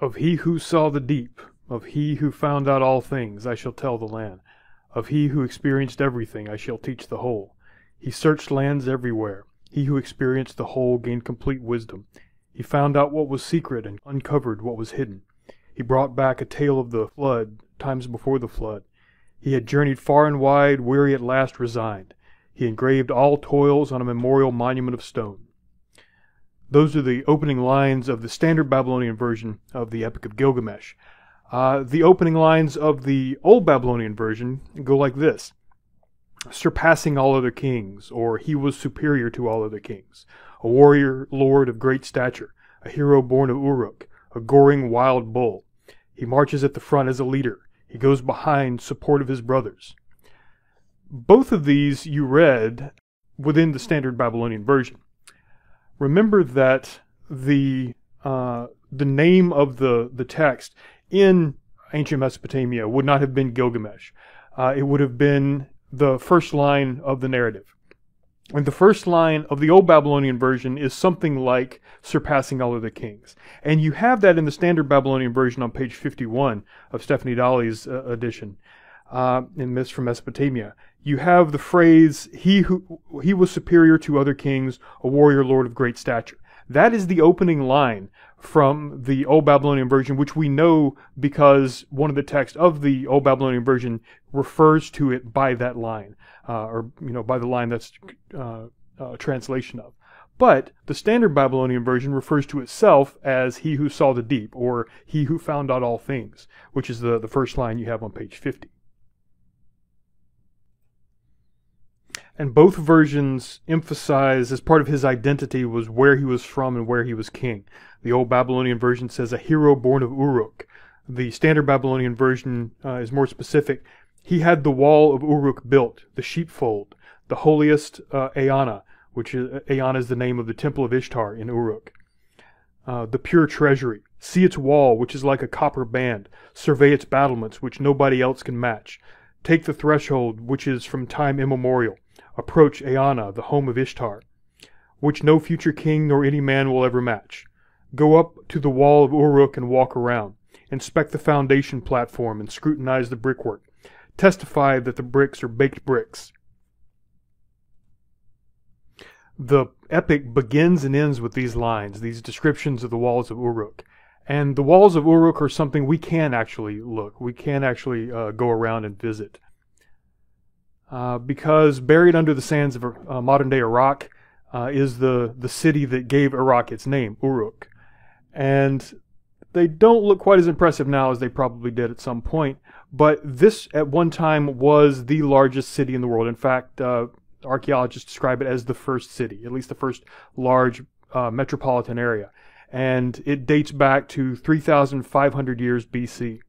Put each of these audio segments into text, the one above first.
Of he who saw the deep, of he who found out all things, I shall tell the land. Of he who experienced everything, I shall teach the whole. He searched lands everywhere. He who experienced the whole gained complete wisdom. He found out what was secret and uncovered what was hidden. He brought back a tale of the flood, times before the flood. He had journeyed far and wide, weary at last resigned. He engraved all toils on a memorial monument of stone. Those are the opening lines of the standard Babylonian version of the Epic of Gilgamesh. Uh, the opening lines of the Old Babylonian version go like this Surpassing all other kings, or he was superior to all other kings, a warrior lord of great stature, a hero born of Uruk, a goring wild bull. He marches at the front as a leader, he goes behind support of his brothers. Both of these you read within the standard Babylonian version. Remember that the uh, the name of the the text in ancient Mesopotamia would not have been Gilgamesh. Uh, it would have been the first line of the narrative. And the first line of the Old Babylonian version is something like surpassing all other kings. And you have that in the standard Babylonian version on page 51 of Stephanie Dalley's uh, edition uh, in Myths from Mesopotamia. You have the phrase, he who, he was superior to other kings, a warrior lord of great stature. That is the opening line from the Old Babylonian version, which we know because one of the texts of the Old Babylonian version refers to it by that line, uh, or you know by the line that's uh, uh, translation of. But the standard Babylonian version refers to itself as "He who saw the deep" or "He who found out all things," which is the the first line you have on page 50. And both versions emphasize as part of his identity was where he was from and where he was king. The old Babylonian version says a hero born of Uruk. The standard Babylonian version uh, is more specific. He had the wall of Uruk built, the sheepfold, the holiest uh, Eanna, which is Eanna is the name of the temple of Ishtar in Uruk. Uh, the pure treasury. See its wall, which is like a copper band. Survey its battlements, which nobody else can match. Take the threshold, which is from time immemorial approach Eanna, the home of Ishtar, which no future king nor any man will ever match. Go up to the wall of Uruk and walk around. Inspect the foundation platform and scrutinize the brickwork. Testify that the bricks are baked bricks. The epic begins and ends with these lines, these descriptions of the walls of Uruk. And the walls of Uruk are something we can actually look. We can actually uh, go around and visit. Uh, because buried under the sands of uh, modern day Iraq uh, is the, the city that gave Iraq its name, Uruk. And they don't look quite as impressive now as they probably did at some point, but this at one time was the largest city in the world. In fact, uh, archaeologists describe it as the first city, at least the first large uh, metropolitan area. And it dates back to 3,500 years BC.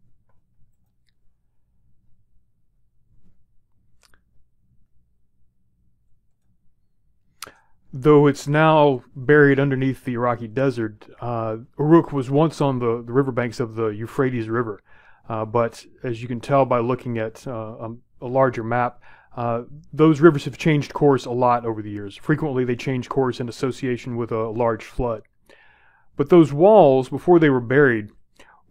Though it's now buried underneath the Iraqi desert, uh, Uruk was once on the, the riverbanks of the Euphrates River. Uh, but as you can tell by looking at uh, a, a, larger map, uh, those rivers have changed course a lot over the years. Frequently, they change course in association with a large flood. But those walls, before they were buried,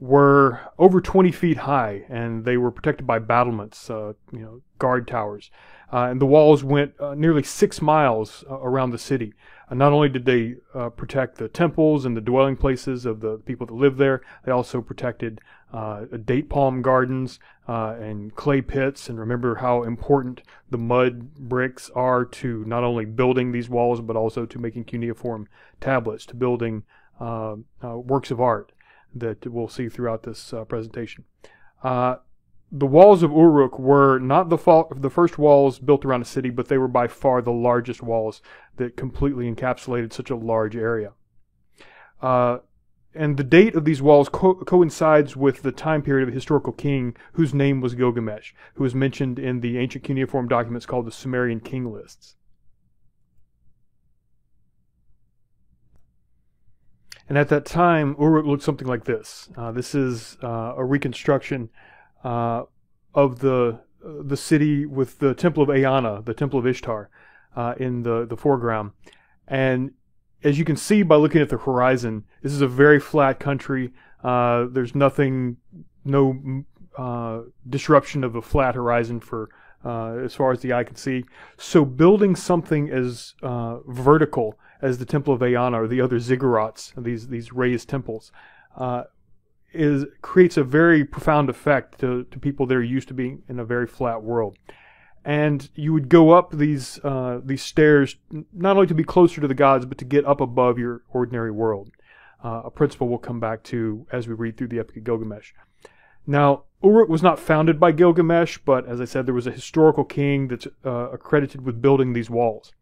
were over 20 feet high, and they were protected by battlements, uh, you know, guard towers. Uh, and the walls went uh, nearly six miles uh, around the city. not only did they uh, protect the temples and the dwelling places of the people that lived there, they also protected uh, date palm gardens uh, and clay pits. And remember how important the mud bricks are to not only building these walls, but also to making cuneiform tablets, to building works of art that we'll see throughout this presentation the walls of Uruk were not the, the first walls built around a city, but they were by far the largest walls that completely encapsulated such a large area. Uh, and the date of these walls co- coincides with the time period of a historical king whose name was Gilgamesh, who is mentioned in the ancient cuneiform documents called the Sumerian king lists. And at that time, Uruk looked something like this. Uh, this is uh, a reconstruction uh, of the the city with the temple of Eanna, the temple of Ishtar, uh, in the the foreground. And as you can see by looking at the horizon, this is a very flat country. Uh, there's nothing, no uh, disruption of a flat horizon for uh, as far as the eye can see. So building something as uh, vertical as the Temple of Eanna or the other ziggurats, these these raised temples, uh, is creates a very profound effect to, to people that are used to being in a very flat world. And you would go up these uh, these stairs not only to be closer to the gods, but to get up above your ordinary world. Uh, a principle we'll come back to as we read through the Epic of Gilgamesh. Now, Uruk was not founded by Gilgamesh, but as I said, there was a historical king that's uh, accredited with building these walls.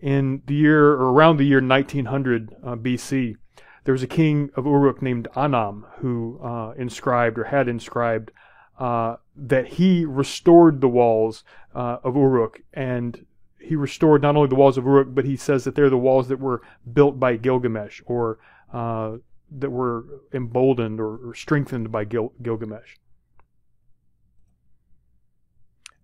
In the year, or around the year 1900 uh, BC, there was a king of Uruk named Anam who uh, inscribed or had inscribed uh, that he restored the walls uh, of Uruk, and he restored not only the walls of Uruk, but he says that they're the walls that were built by Gilgamesh, or uh, that were emboldened or, or strengthened by Gil- Gilgamesh.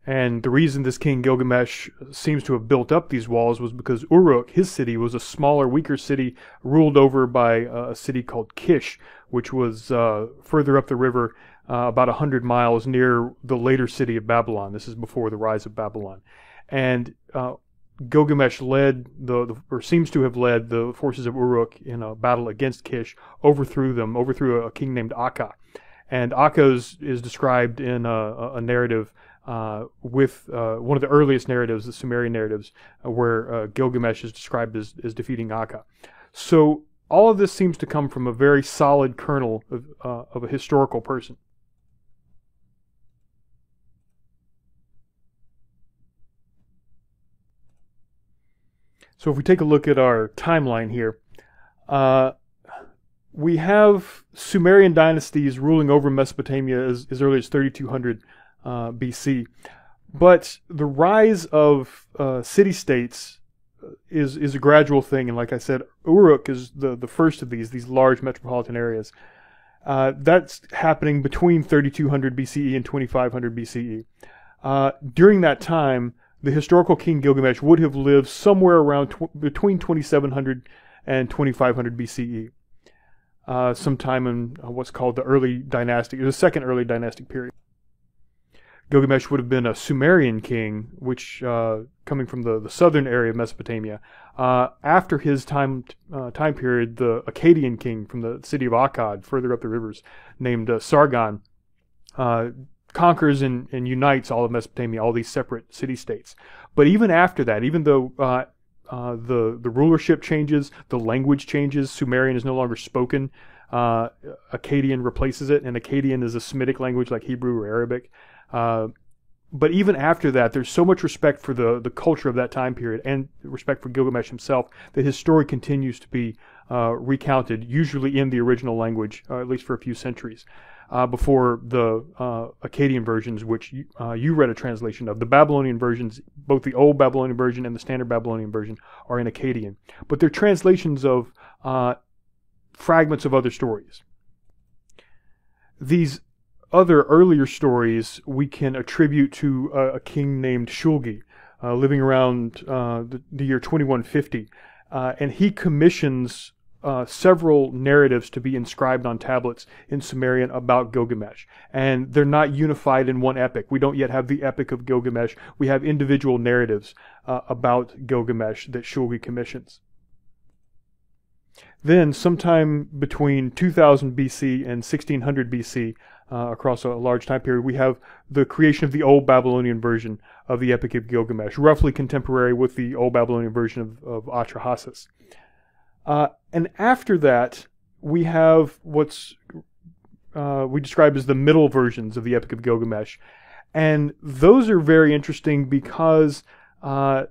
And the reason this king Gilgamesh seems to have built up these walls was because Uruk, his city, was a smaller, weaker city ruled over by uh, a city called Kish, which was uh, further up the river, uh, about 100 miles near the later city of Babylon. This is before the rise of Babylon. And uh, Gilgamesh led the, the, or seems to have led the forces of Uruk in a battle against Kish, overthrew them, overthrew a, king named Akka. And Akka is, is described in a, a narrative uh, with uh, one of the earliest narratives, the Sumerian narratives, uh, where uh, Gilgamesh is described as, as defeating Akka. So all of this seems to come from a very solid kernel of, uh, of a historical person. So if we take a look at our timeline here, uh, we have Sumerian dynasties ruling over Mesopotamia as, as early as 3200 uh, BC. But the rise of uh, city-states is is a gradual thing, and like I said, Uruk is the, the first of these these large metropolitan areas. Uh, that's happening between 3200 BCE and 2500 BCE. Uh, during that time, the historical king Gilgamesh would have lived somewhere around tw- between 2700 and 2500 BCE, uh, sometime in uh, what's called the early dynastic, the second early dynastic period. Gilgamesh would have been a Sumerian king, which uh, coming from the, the southern area of Mesopotamia. Uh, after his time uh, time period, the Akkadian king from the city of Akkad, further up the rivers, named uh, Sargon, uh, conquers and, and unites all of Mesopotamia, all these separate city states. But even after that, even though uh, the the rulership changes, the language changes, Sumerian is no longer spoken. Akkadian replaces it, and Akkadian is a Semitic language like Hebrew or Arabic. Uh, but even after that, there's so much respect for the, the culture of that time period and respect for Gilgamesh himself that his story continues to be uh, recounted, usually in the original language, uh, at least for a few centuries uh, before the uh, Akkadian versions, which you, you read a translation of. The Babylonian versions, both the Old Babylonian version and the Standard Babylonian version, are in Akkadian, but they're translations of fragments of other stories. These other earlier stories we can attribute to a, a king named Shulgi, uh, living around uh, the, the, year 2150, and he commissions uh, several narratives to be inscribed on tablets in Sumerian about Gilgamesh. And they're not unified in one epic. We don't yet have the epic of Gilgamesh. We have individual narratives uh, about Gilgamesh that Shulgi commissions. Then, sometime between 2000 BC and 1600 BC, uh, across a large time period, we have the creation of the Old Babylonian version of the Epic of Gilgamesh, roughly contemporary with the Old Babylonian version of, of Atrahasis. Uh, and after that, we have what's uh, we describe as the middle versions of the Epic of Gilgamesh. And those are very interesting because uh,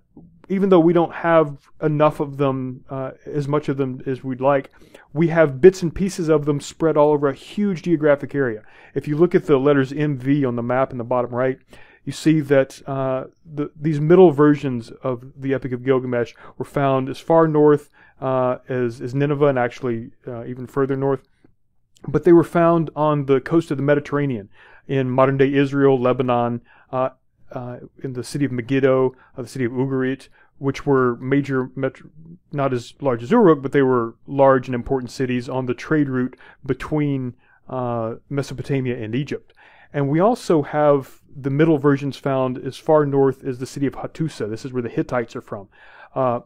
even though we don't have enough of them, uh, as much of them as we'd like, we have bits and pieces of them spread all over a huge geographic area. If you look at the letters MV on the map in the bottom right, you see that uh, the, these middle versions of the Epic of Gilgamesh were found as far north uh, as, as Nineveh and actually uh, even further north. But they were found on the coast of the Mediterranean in modern day Israel, Lebanon, uh, uh, in the city of Megiddo, the city of Ugarit, which were major, metro, not as large as Uruk, but they were large and important cities on the trade route between uh, Mesopotamia and Egypt. And we also have the middle versions found as far north as the city of Hattusa. This is where the Hittites are from. Uh,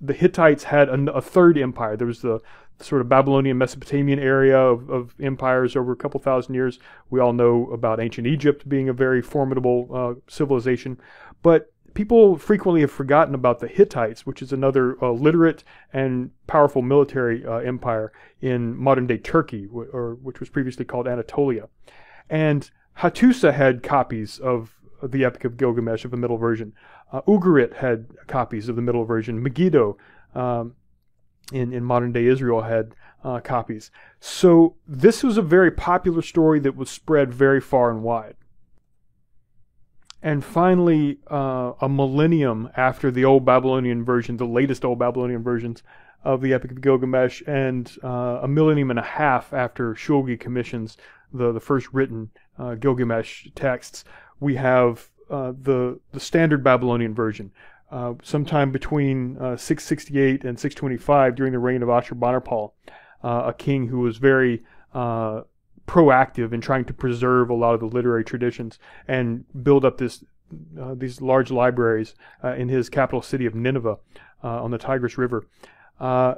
the Hittites had a, a, third empire. There was the sort of Babylonian Mesopotamian area of, of, empires over a couple thousand years. We all know about ancient Egypt being a very formidable uh, civilization. But people frequently have forgotten about the Hittites, which is another uh, literate and powerful military uh, empire in modern day Turkey, or which was previously called Anatolia. And Hattusa had copies of the Epic of Gilgamesh of the middle version. Uh, Ugarit had copies of the middle version. Megiddo um, in, in modern day Israel had uh, copies. So this was a very popular story that was spread very far and wide. And finally, uh, a millennium after the old Babylonian version, the latest old Babylonian versions of the Epic of Gilgamesh, and uh, a millennium and a half after Shulgi commissions the, the first written uh, Gilgamesh texts, we have uh, the, the standard Babylonian version. Uh, sometime between uh, 668 and 625 during the reign of Ashurbanipal, a king who was very proactive in trying to preserve a lot of the literary traditions and build up this uh, these large libraries uh, in his capital city of Nineveh uh, on the Tigris River. Uh,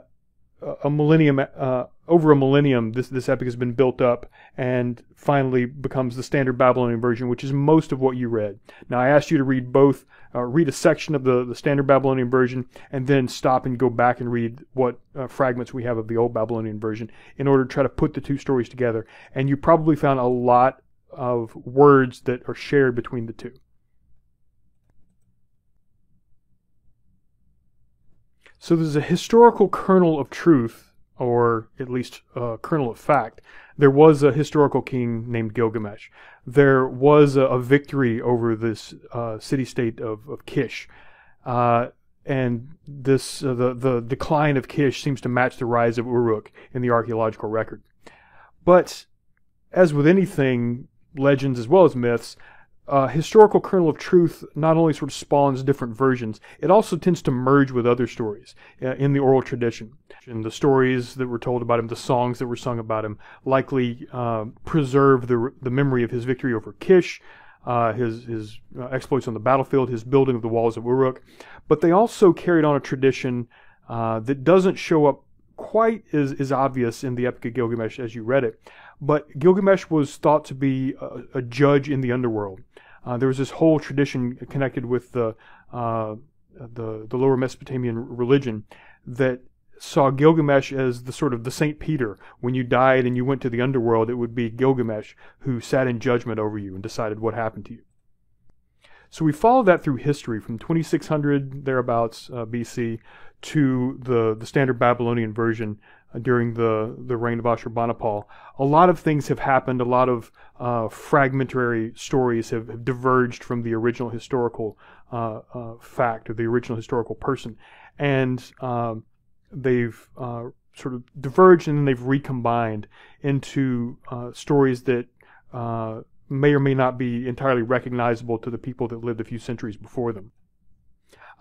a millennium, uh, over a millennium, this this epic has been built up and finally becomes the standard Babylonian version, which is most of what you read. Now, I asked you to read both, uh, read a section of the, the standard Babylonian version, and then stop and go back and read what uh, fragments we have of the old Babylonian version in order to try to put the two stories together. And you probably found a lot of words that are shared between the two. So there's a historical kernel of truth, or at least a kernel of fact. There was a historical king named Gilgamesh. There was a, a victory over this uh, city-state of, of Kish. Uh, and this uh, the, the decline of Kish seems to match the rise of Uruk in the archaeological record. But as with anything, legends as well as myths, uh, historical kernel of truth not only sort of spawns different versions, it also tends to merge with other stories uh, in the oral tradition. And the stories that were told about him, the songs that were sung about him, likely uh, preserve the, the memory of his victory over Kish, uh, his, his uh, exploits on the battlefield, his building of the walls of Uruk. But they also carried on a tradition uh, that doesn't show up quite as, as obvious in the Epic of Gilgamesh as you read it. But Gilgamesh was thought to be a, a judge in the underworld. Uh, there was this whole tradition connected with the, uh, the, the lower Mesopotamian religion that saw Gilgamesh as the sort of the Saint Peter. When you died and you went to the underworld, it would be Gilgamesh who sat in judgment over you and decided what happened to you. So we follow that through history from 2600 thereabouts uh, BC to the the standard Babylonian version during the the reign of Ashurbanipal. A lot of things have happened. A lot of uh, fragmentary stories have, have, diverged from the original historical uh, uh fact or the original historical person, and um, they've uh, sort of diverged and then they've recombined into uh, stories that may or may not be entirely recognizable to the people that lived a few centuries before them.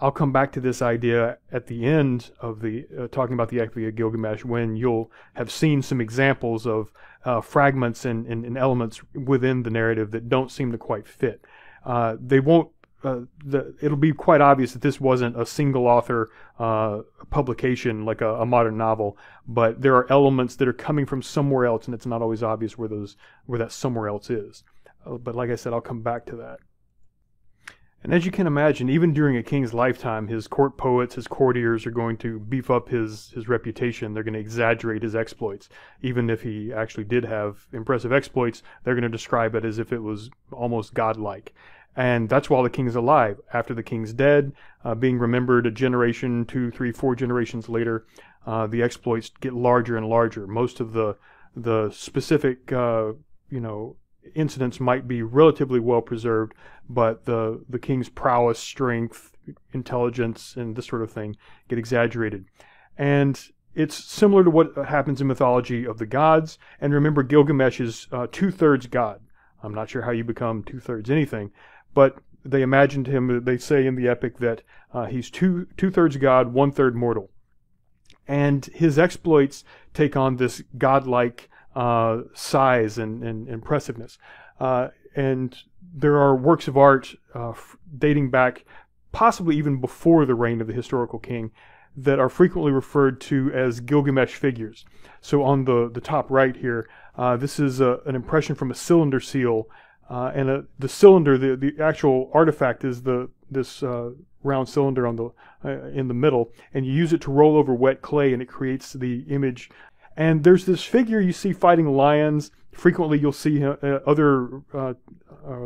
I'll come back to this idea at the end of the uh, talking about the Epic of Gilgamesh when you'll have seen some examples of uh, fragments and, and, and, elements within the narrative that don't seem to quite fit. Uh, they won't. Uh, the, it'll be quite obvious that this wasn't a single author uh, publication like a, a, modern novel, but there are elements that are coming from somewhere else, and it's not always obvious where those where that somewhere else is. Uh, but like I said, I'll come back to that. And as you can imagine, even during a king's lifetime, his court poets, his courtiers are going to beef up his, his reputation. They're going to exaggerate his exploits. Even if he actually did have impressive exploits, they're going to describe it as if it was almost godlike. And that's while the king's alive. After the king's dead, uh, being remembered a generation, two, three, four generations later, uh, the exploits get larger and larger. Most of the the specific, uh, you know, incidents might be relatively well preserved, but the the king's prowess, strength, intelligence, and this sort of thing get exaggerated. And it's similar to what happens in mythology of the gods. And remember, Gilgamesh is uh, two thirds god. I'm not sure how you become two thirds anything, but they imagined him. They say in the epic that uh, he's two two thirds god, one third mortal, and his exploits take on this godlike uh, size and, and impressiveness. Uh, and there are works of art uh, dating back, possibly even before the reign of the historical king, that are frequently referred to as Gilgamesh figures. So on the, the top right here, uh, this is a, an impression from a cylinder seal, uh, and a, the cylinder, the, the actual artifact is the this uh, round cylinder on the uh, in the middle, and you use it to roll over wet clay, and it creates the image. And there's this figure you see fighting lions. Frequently, you'll see uh, other uh,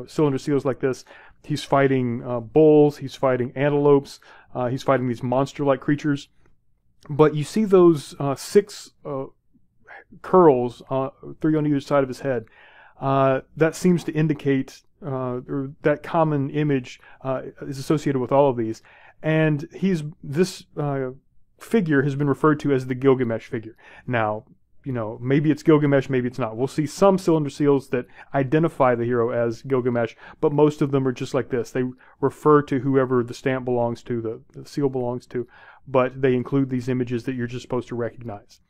cylinder seals like this. He's fighting bulls. He's fighting antelopes. he's fighting these monster-like creatures. But you see those six curls, uh, three on either side of his head. Uh, that seems to indicate, uh, or that common image uh, is associated with all of these. And he's this uh, figure has been referred to as the Gilgamesh figure. Now, you know, maybe it's Gilgamesh, maybe it's not. We'll see some cylinder seals that identify the hero as Gilgamesh, but most of them are just like this. They refer to whoever the stamp belongs to, the, the seal belongs to, but they include these images that you're just supposed to recognize.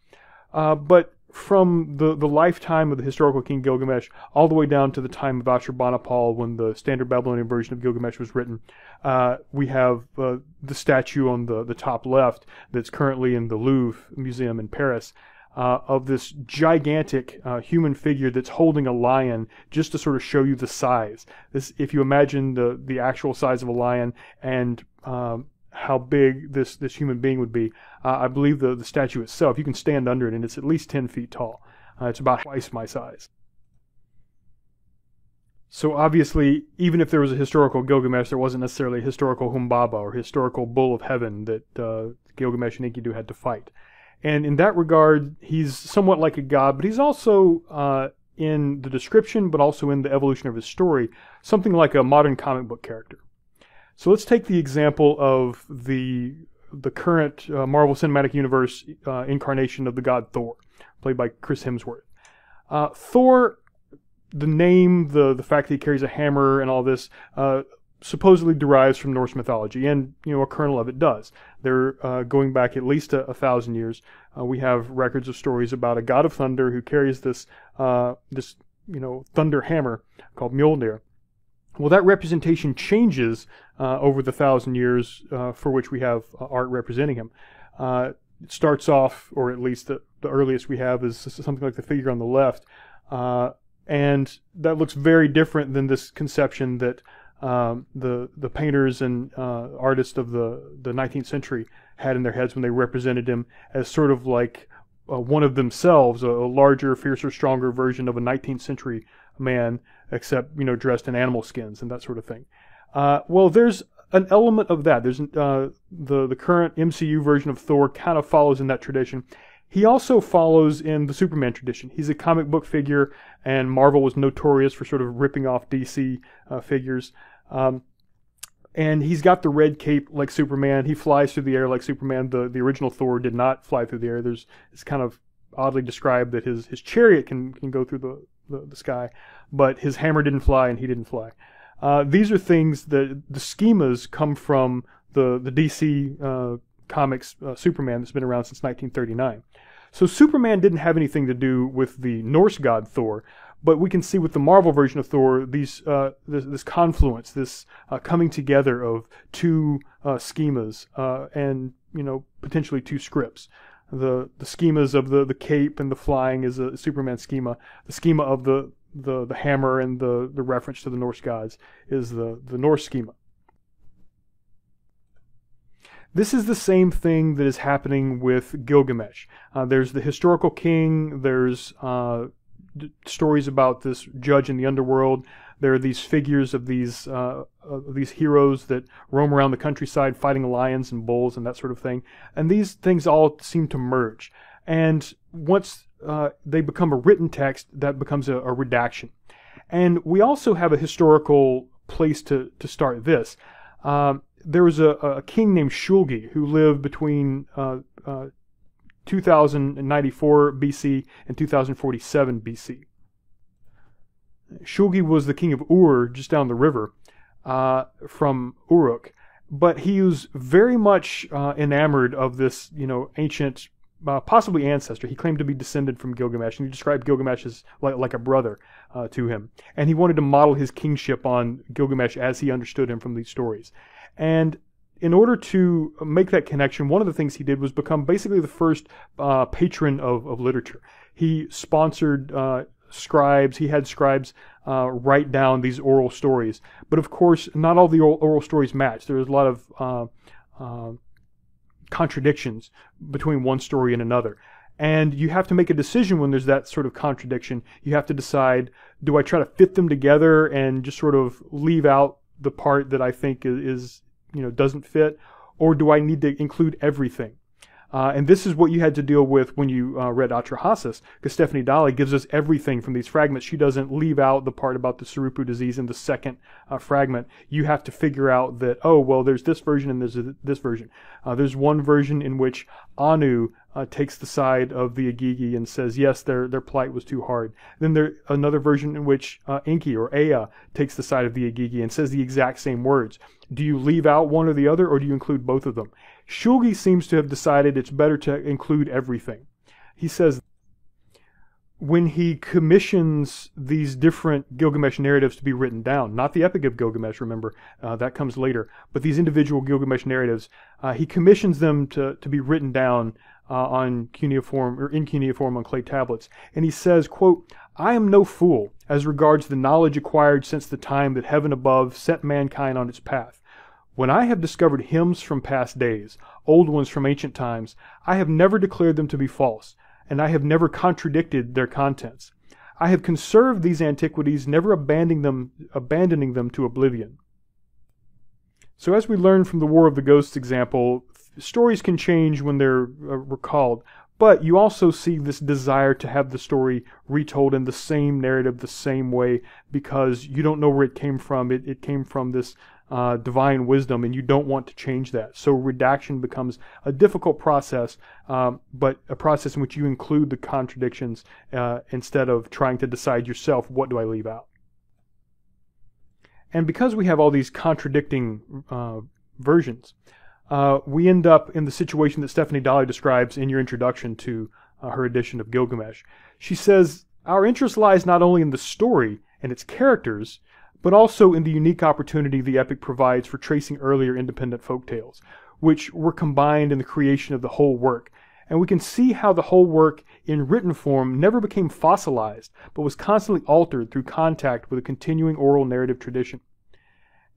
Uh, but from the, the lifetime of the historical king Gilgamesh all the way down to the time of Ashurbanipal when the standard Babylonian version of Gilgamesh was written, uh, we have uh, the statue on the, the top left that's currently in the Louvre Museum in Paris. Uh, of this gigantic uh, human figure that's holding a lion, just to sort of show you the size. This, if you imagine the the actual size of a lion and um, how big this, this human being would be. Uh, I believe the, the statue itself, you can stand under it and it's at least 10 feet tall. Uh, it's about twice my size. So obviously, even if there was a historical Gilgamesh, there wasn't necessarily a historical Humbaba or historical Bull of Heaven that uh, Gilgamesh and Enkidu had to fight. And in that regard, he's somewhat like a god, but he's also uh, in the description, but also in the evolution of his story, something like a modern comic book character. So let's take the example of the the current uh, Marvel Cinematic Universe uh, incarnation of the god Thor, played by Chris Hemsworth. Uh, Thor, the name, the the fact that he carries a hammer, and all this uh, supposedly derives from Norse mythology, and you know a kernel of it does. They're uh, going back at least a, a thousand years. Uh, we have records of stories about a god of thunder who carries this this you know thunder hammer called Mjolnir well, that representation changes uh, over the thousand years uh, for which we have uh, art representing him. Uh, it starts off, or at least the, the, earliest we have, is something like the figure on the left. Uh, and that looks very different than this conception that um, the the painters and uh, artists of the, the 19th century had in their heads when they represented him as sort of like one of themselves, a, a larger, fiercer, stronger version of a 19th century man except you know dressed in animal skins and that sort of thing. Uh, well, there's an element of that. There's uh, the the current MCU version of Thor kind of follows in that tradition. He also follows in the Superman tradition. He's a comic book figure, and Marvel was notorious for sort of ripping off DC uh, figures. Um, and he's got the red cape like Superman. He flies through the air like Superman. The the original Thor did not fly through the air. There's it's kind of oddly described that his his chariot can can go through the the, the sky, but his hammer didn't fly and he didn't fly. Uh, these are things that the schemas come from the the DC uh, comics uh, Superman that's been around since 1939. So Superman didn't have anything to do with the Norse god Thor, but we can see with the Marvel version of Thor these uh, this, this, confluence, this uh, coming together of two uh, schemas and you know potentially two scripts the the schemas of the the cape and the flying is a Superman schema. The schema of the the the hammer and the the reference to the Norse gods is the the Norse schema. This is the same thing that is happening with Gilgamesh. Uh, there's the historical king. There's uh, stories about this judge in the underworld. There are these figures of these uh, these heroes that roam around the countryside fighting lions and bulls and that sort of thing. And these things all seem to merge. And once uh, they become a written text, that becomes a, a, redaction. And we also have a historical place to, to start this. Um, there was a, a, king named Shulgi who lived between uh, uh, 2094 BC and 2047 BC. Shulgi was the king of Ur, just down the river. uh, from Uruk, but he was very much uh, enamored of this, you know, ancient, uh, possibly ancestor. He claimed to be descended from Gilgamesh, and he described Gilgamesh as like, like a brother uh, to him. And he wanted to model his kingship on Gilgamesh as he understood him from these stories. And in order to make that connection, one of the things he did was become basically the first uh, patron of, of literature. He sponsored uh, scribes. He had scribes uh, write down these oral stories. But of course, not all the oral, stories match. There's a lot of uh, uh, contradictions between one story and another. And you have to make a decision when there's that sort of contradiction. You have to decide, do I try to fit them together and just sort of leave out the part that I think is you know, doesn't fit? Or do I need to include everything? Uh, and this is what you had to deal with when you uh, read Atrahasis, because Stephanie Dalley gives us everything from these fragments. She doesn't leave out the part about the Serupu disease in the second uh, fragment. You have to figure out that, oh, well, there's this version and there's this version. Uh, there's one version in which Anu uh, takes the side of the Igigi and says, yes, their, their plight was too hard. Then there's another version in which uh, Enki or Ea takes the side of the Igigi and says the exact same words. Do you leave out one or the other, or do you include both of them? Shulgi seems to have decided it's better to include everything. He says when he commissions these different Gilgamesh narratives to be written down, not the Epic of Gilgamesh, remember, uh, that comes later, but these individual Gilgamesh narratives, uh, he commissions them to, to be written down uh, on cuneiform or in cuneiform on clay tablets. And he says, quote, I am no fool as regards the knowledge acquired since the time that heaven above set mankind on its path. When I have discovered hymns from past days, old ones from ancient times, I have never declared them to be false, and I have never contradicted their contents. I have conserved these antiquities, never abandoning them, abandoning them to oblivion. So as we learn from the War of the Ghosts example, stories can change when they're uh, recalled, but you also see this desire to have the story retold in the same narrative, the same way, because you don't know where it came from. It, it came from this uh, divine wisdom, and you don't want to change that. So redaction becomes a difficult process, um, but a process in which you include the contradictions uh, instead of trying to decide yourself what do I leave out. And because we have all these contradicting uh, versions, uh, we end up in the situation that Stephanie Dalley describes in your introduction to uh, her edition of Gilgamesh. She says, Our interest lies not only in the story and its characters, but also in the unique opportunity the epic provides for tracing earlier independent folk tales, which were combined in the creation of the whole work. And we can see how the whole work in written form never became fossilized, but was constantly altered through contact with a continuing oral narrative tradition.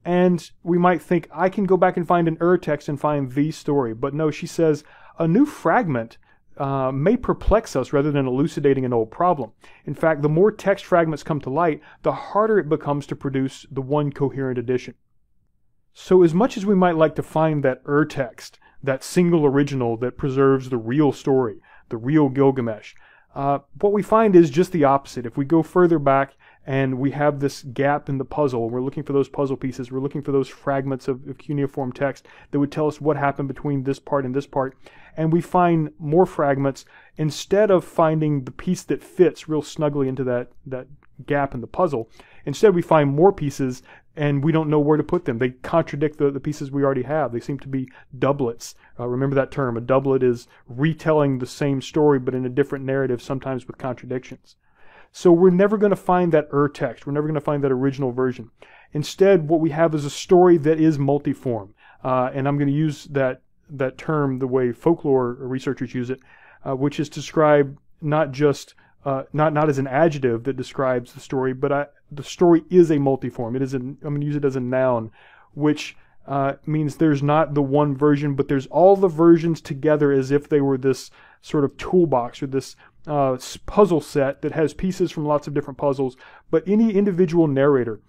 And we might think, I can go back and find an Ur text and find the story. But no, she says, a new fragment uh, may perplex us rather than elucidating an old problem. In fact, the more text fragments come to light, the harder it becomes to produce the one coherent edition. So, as much as we might like to find that Ur text, that single original that preserves the real story, the real Gilgamesh, uh, what we find is just the opposite. If we go further back and we have this gap in the puzzle, we're looking for those puzzle pieces, we're looking for those fragments of, of cuneiform text that would tell us what happened between this part and this part, and we find more fragments instead of finding the piece that fits real snugly into that, that gap in the puzzle. Instead, we find more pieces and we don't know where to put them. They contradict the, the pieces we already have. They seem to be doublets. Uh, remember that term. A doublet is retelling the same story but in a different narrative, sometimes with contradictions. So we're never going to find that Ur text. We're never going to find that original version. Instead, what we have is a story that is multiform. Uh, and I'm going to use that that term the way folklore researchers use it, uh, which is to describe not just uh, not not as an adjective that describes the story, but I, the story is a multiform. It is an, I'm going to use it as a noun, which uh, means there's not the one version, but there's all the versions together as if they were this sort of toolbox or this uh, puzzle set that has pieces from lots of different puzzles. But any individual narrator,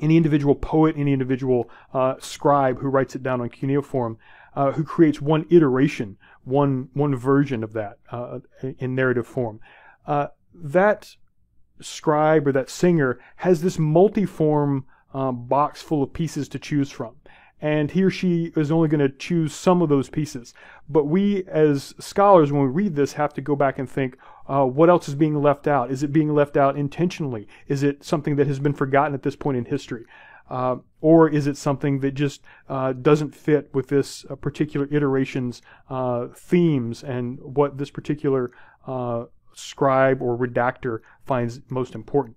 any individual poet, any individual uh, scribe who writes it down on cuneiform uh, who creates one iteration, one one version of that uh, in narrative form. Uh, that scribe or that singer has this multiform um, box full of pieces to choose from. And he or she is only going to choose some of those pieces. But we, as scholars, when we read this, have to go back and think, uh, what else is being left out? Is it being left out intentionally? Is it something that has been forgotten at this point in history? Uh, or is it something that just uh, doesn't fit with this uh, particular iteration's uh, themes and what this particular uh, scribe or redactor finds most important?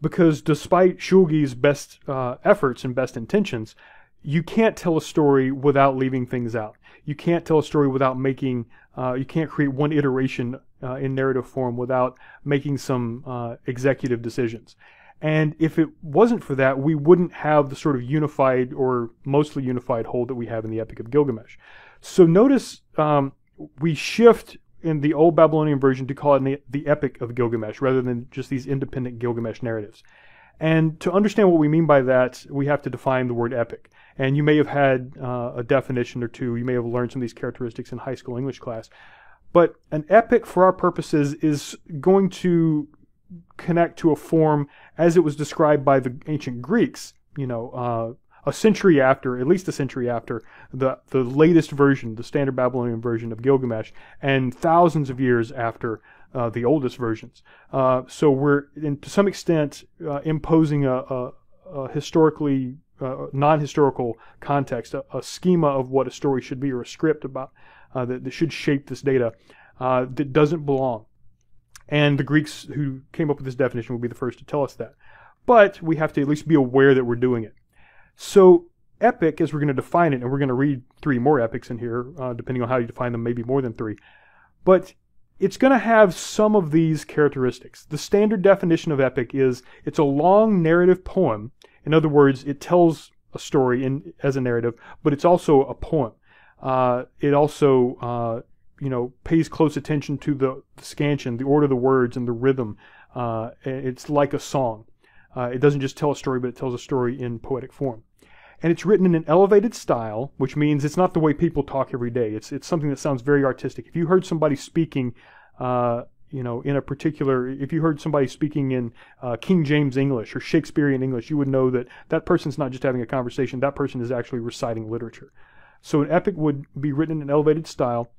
Because despite Shulgi's best uh, efforts and best intentions, you can't tell a story without leaving things out. You can't tell a story without making, you can't create one iteration in narrative form without making some executive decisions. And if it wasn't for that, we wouldn't have the sort of unified or mostly unified whole that we have in the Epic of Gilgamesh. So notice um, we shift in the old Babylonian version to call it the, the Epic of Gilgamesh rather than just these independent Gilgamesh narratives. And to understand what we mean by that, we have to define the word epic. And you may have had uh, a definition or two. You may have learned some of these characteristics in high school English class. But an epic, for our purposes, is going to connect to a form as it was described by the ancient Greeks, you know, uh, a century after, at least a century after the the latest version, the standard Babylonian version of Gilgamesh, and thousands of years after uh, the oldest versions. Uh, so we're, in, to some extent, uh, imposing a, a, a historically uh, non-historical context, a, a, schema of what a story should be, or a script about uh, that, that, should shape this data that doesn't belong. And the Greeks who came up with this definition will be the first to tell us that. But we have to at least be aware that we're doing it. So, epic, as we're going to define it, and we're going to read three more epics in here, uh, depending on how you define them, maybe more than three. But it's going to have some of these characteristics. The standard definition of epic is it's a long narrative poem. In other words, it tells a story in, as a narrative, but it's also a poem. Uh, it also uh, you know pays close attention to the, the scansion, the order of the words, and the rhythm. Uh, it's like a song. Uh, it doesn't just tell a story, but it tells a story in poetic form. And it's written in an elevated style, which means it's not the way people talk every day. It's it's something that sounds very artistic. If you heard somebody speaking, uh, you know, in a particular, if you heard somebody speaking in uh, King James English or Shakespearean English, you would know that that person's not just having a conversation. That person is actually reciting literature. So an epic would be written in an elevated style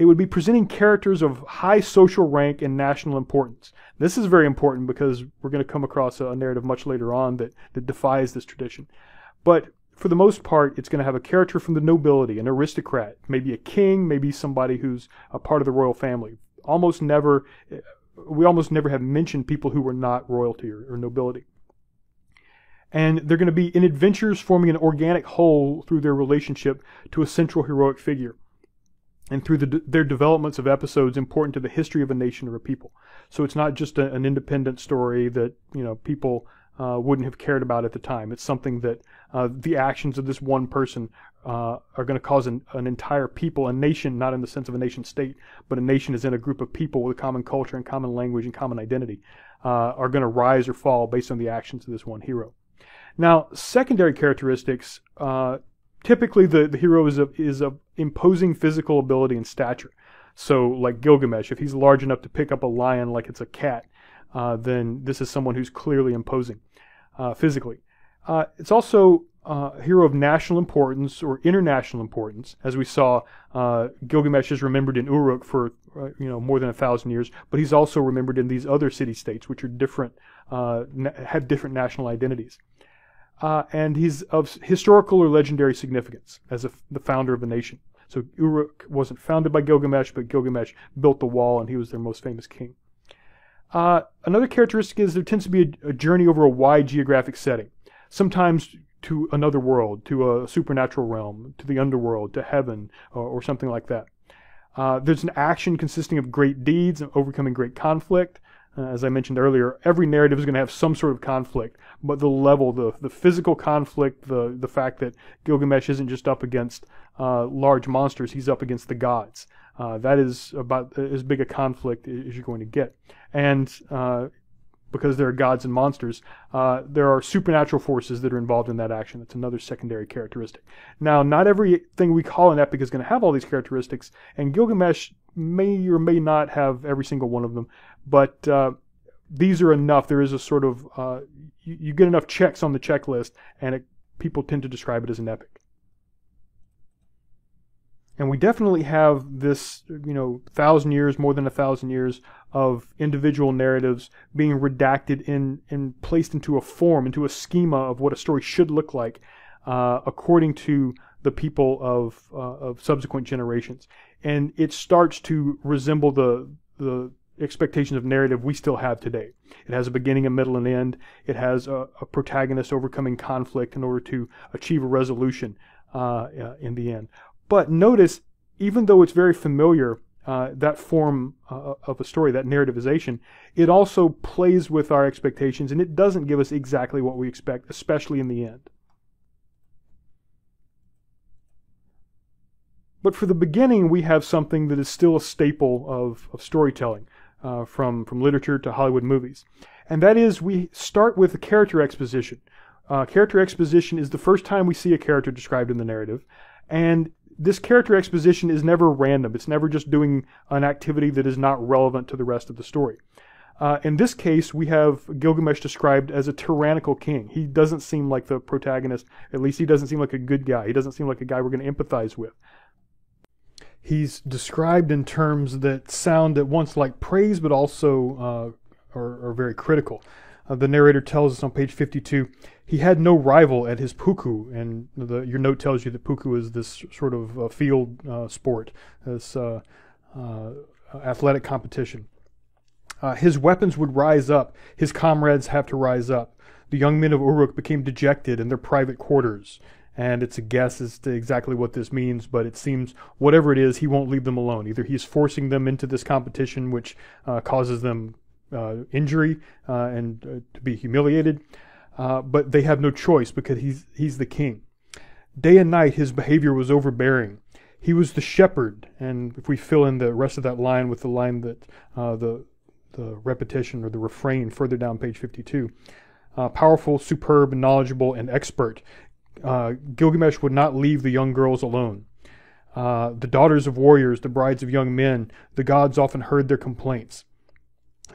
it would be presenting characters of high social rank and national importance. This is very important because we're going to come across a narrative much later on that, that defies this tradition. But for the most part, it's going to have a character from the nobility, an aristocrat, maybe a king, maybe somebody who's a part of the royal family. Almost never, eh, we almost never have mentioned people who were not royalty or, or nobility. And they're going to be in adventures forming an organic whole through their relationship to a central heroic figure and through the, their developments of episodes important to the history of a nation or a people. So it's not just a, an independent story that you know people uh, wouldn't have cared about at the time. It's something that uh, the actions of this one person uh, are going to cause an, an, entire people, a nation, not in the sense of a nation state, but a nation is in a group of people with a common culture and common language and common identity, uh, are going to rise or fall based on the actions of this one hero. Now, secondary characteristics uh, typically the, the hero is of is of imposing physical ability and stature. So like Gilgamesh, if he's large enough to pick up a lion like it's a cat, uh, then this is someone who's clearly imposing uh, physically. Uh, it's also uh, a hero of national importance or international importance, as we saw. Uh, Gilgamesh is remembered in Uruk for uh, you know more than a thousand years, but he's also remembered in these other city-states, which are different, have different national identities uh, and he's of historical or legendary significance as the founder of a nation. So Uruk wasn't founded by Gilgamesh, but Gilgamesh built the wall, and he was their most famous king. Uh, another characteristic is there tends to be a, a, journey over a wide geographic setting, sometimes to another world, to a supernatural realm, to the underworld, to heaven, or, or something like that. Uh, there's an action consisting of great deeds and overcoming great conflict. Uh, as I mentioned earlier, every narrative is going to have some sort of conflict, but the level, the the physical conflict, the the fact that Gilgamesh isn't just up against uh, large monsters, he's up against the gods. Uh, that is about as big a conflict as you're going to get, and uh, because there are gods and monsters, uh, there are supernatural forces that are involved in that action. That's another secondary characteristic. Now, not everything we call an epic is going to have all these characteristics, and Gilgamesh may or may not have every single one of them, but uh, these are enough. There is a sort of, uh, you, you, get enough checks on the checklist, and it, people tend to describe it as an epic. And we definitely have this, you know, thousand years, more than a thousand years of individual narratives being redacted in and placed into a form, into a schema of what a story should look like, uh, according to the people of uh, of subsequent generations. And it starts to resemble the the expectations of narrative we still have today. It has a beginning, a middle, and end. It has a, a protagonist overcoming conflict in order to achieve a resolution uh, uh in the end. But notice, even though it's very familiar, uh, that form uh, of a story, that narrativization, it also plays with our expectations and it doesn't give us exactly what we expect, especially in the end. But for the beginning, we have something that is still a staple of, of storytelling, uh, from, from literature to Hollywood movies. And that is, we start with a character exposition. Uh, character exposition is the first time we see a character described in the narrative, and this character exposition is never random. It's never just doing an activity that is not relevant to the rest of the story. Uh, in this case, we have Gilgamesh described as a tyrannical king. He doesn't seem like the protagonist. At least he doesn't seem like a good guy. He doesn't seem like a guy we're going to empathize with. He's described in terms that sound at once like praise, but also uh, are, are, very critical. Uh, the narrator tells us on page 52 he had no rival at his puku, and the, your note tells you that puku is this sort of uh, field uh, sport, this uh, uh, athletic competition. Uh, his weapons would rise up, his comrades have to rise up. The young men of Uruk became dejected in their private quarters, and it's a guess as to exactly what this means, but it seems whatever it is, he won't leave them alone. Either he's forcing them into this competition, which causes them injury and to be humiliated uh, but they have no choice because he's, he's the king. Day and night, his behavior was overbearing. He was the shepherd, and if we fill in the rest of that line with the line that uh, the the repetition or the refrain further down page 52, uh, powerful, superb, knowledgeable, and expert. Uh, Gilgamesh would not leave the young girls alone. Uh, the daughters of warriors, the brides of young men, the gods often heard their complaints.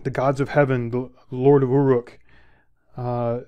The gods of heaven, the Lord of Uruk, uh,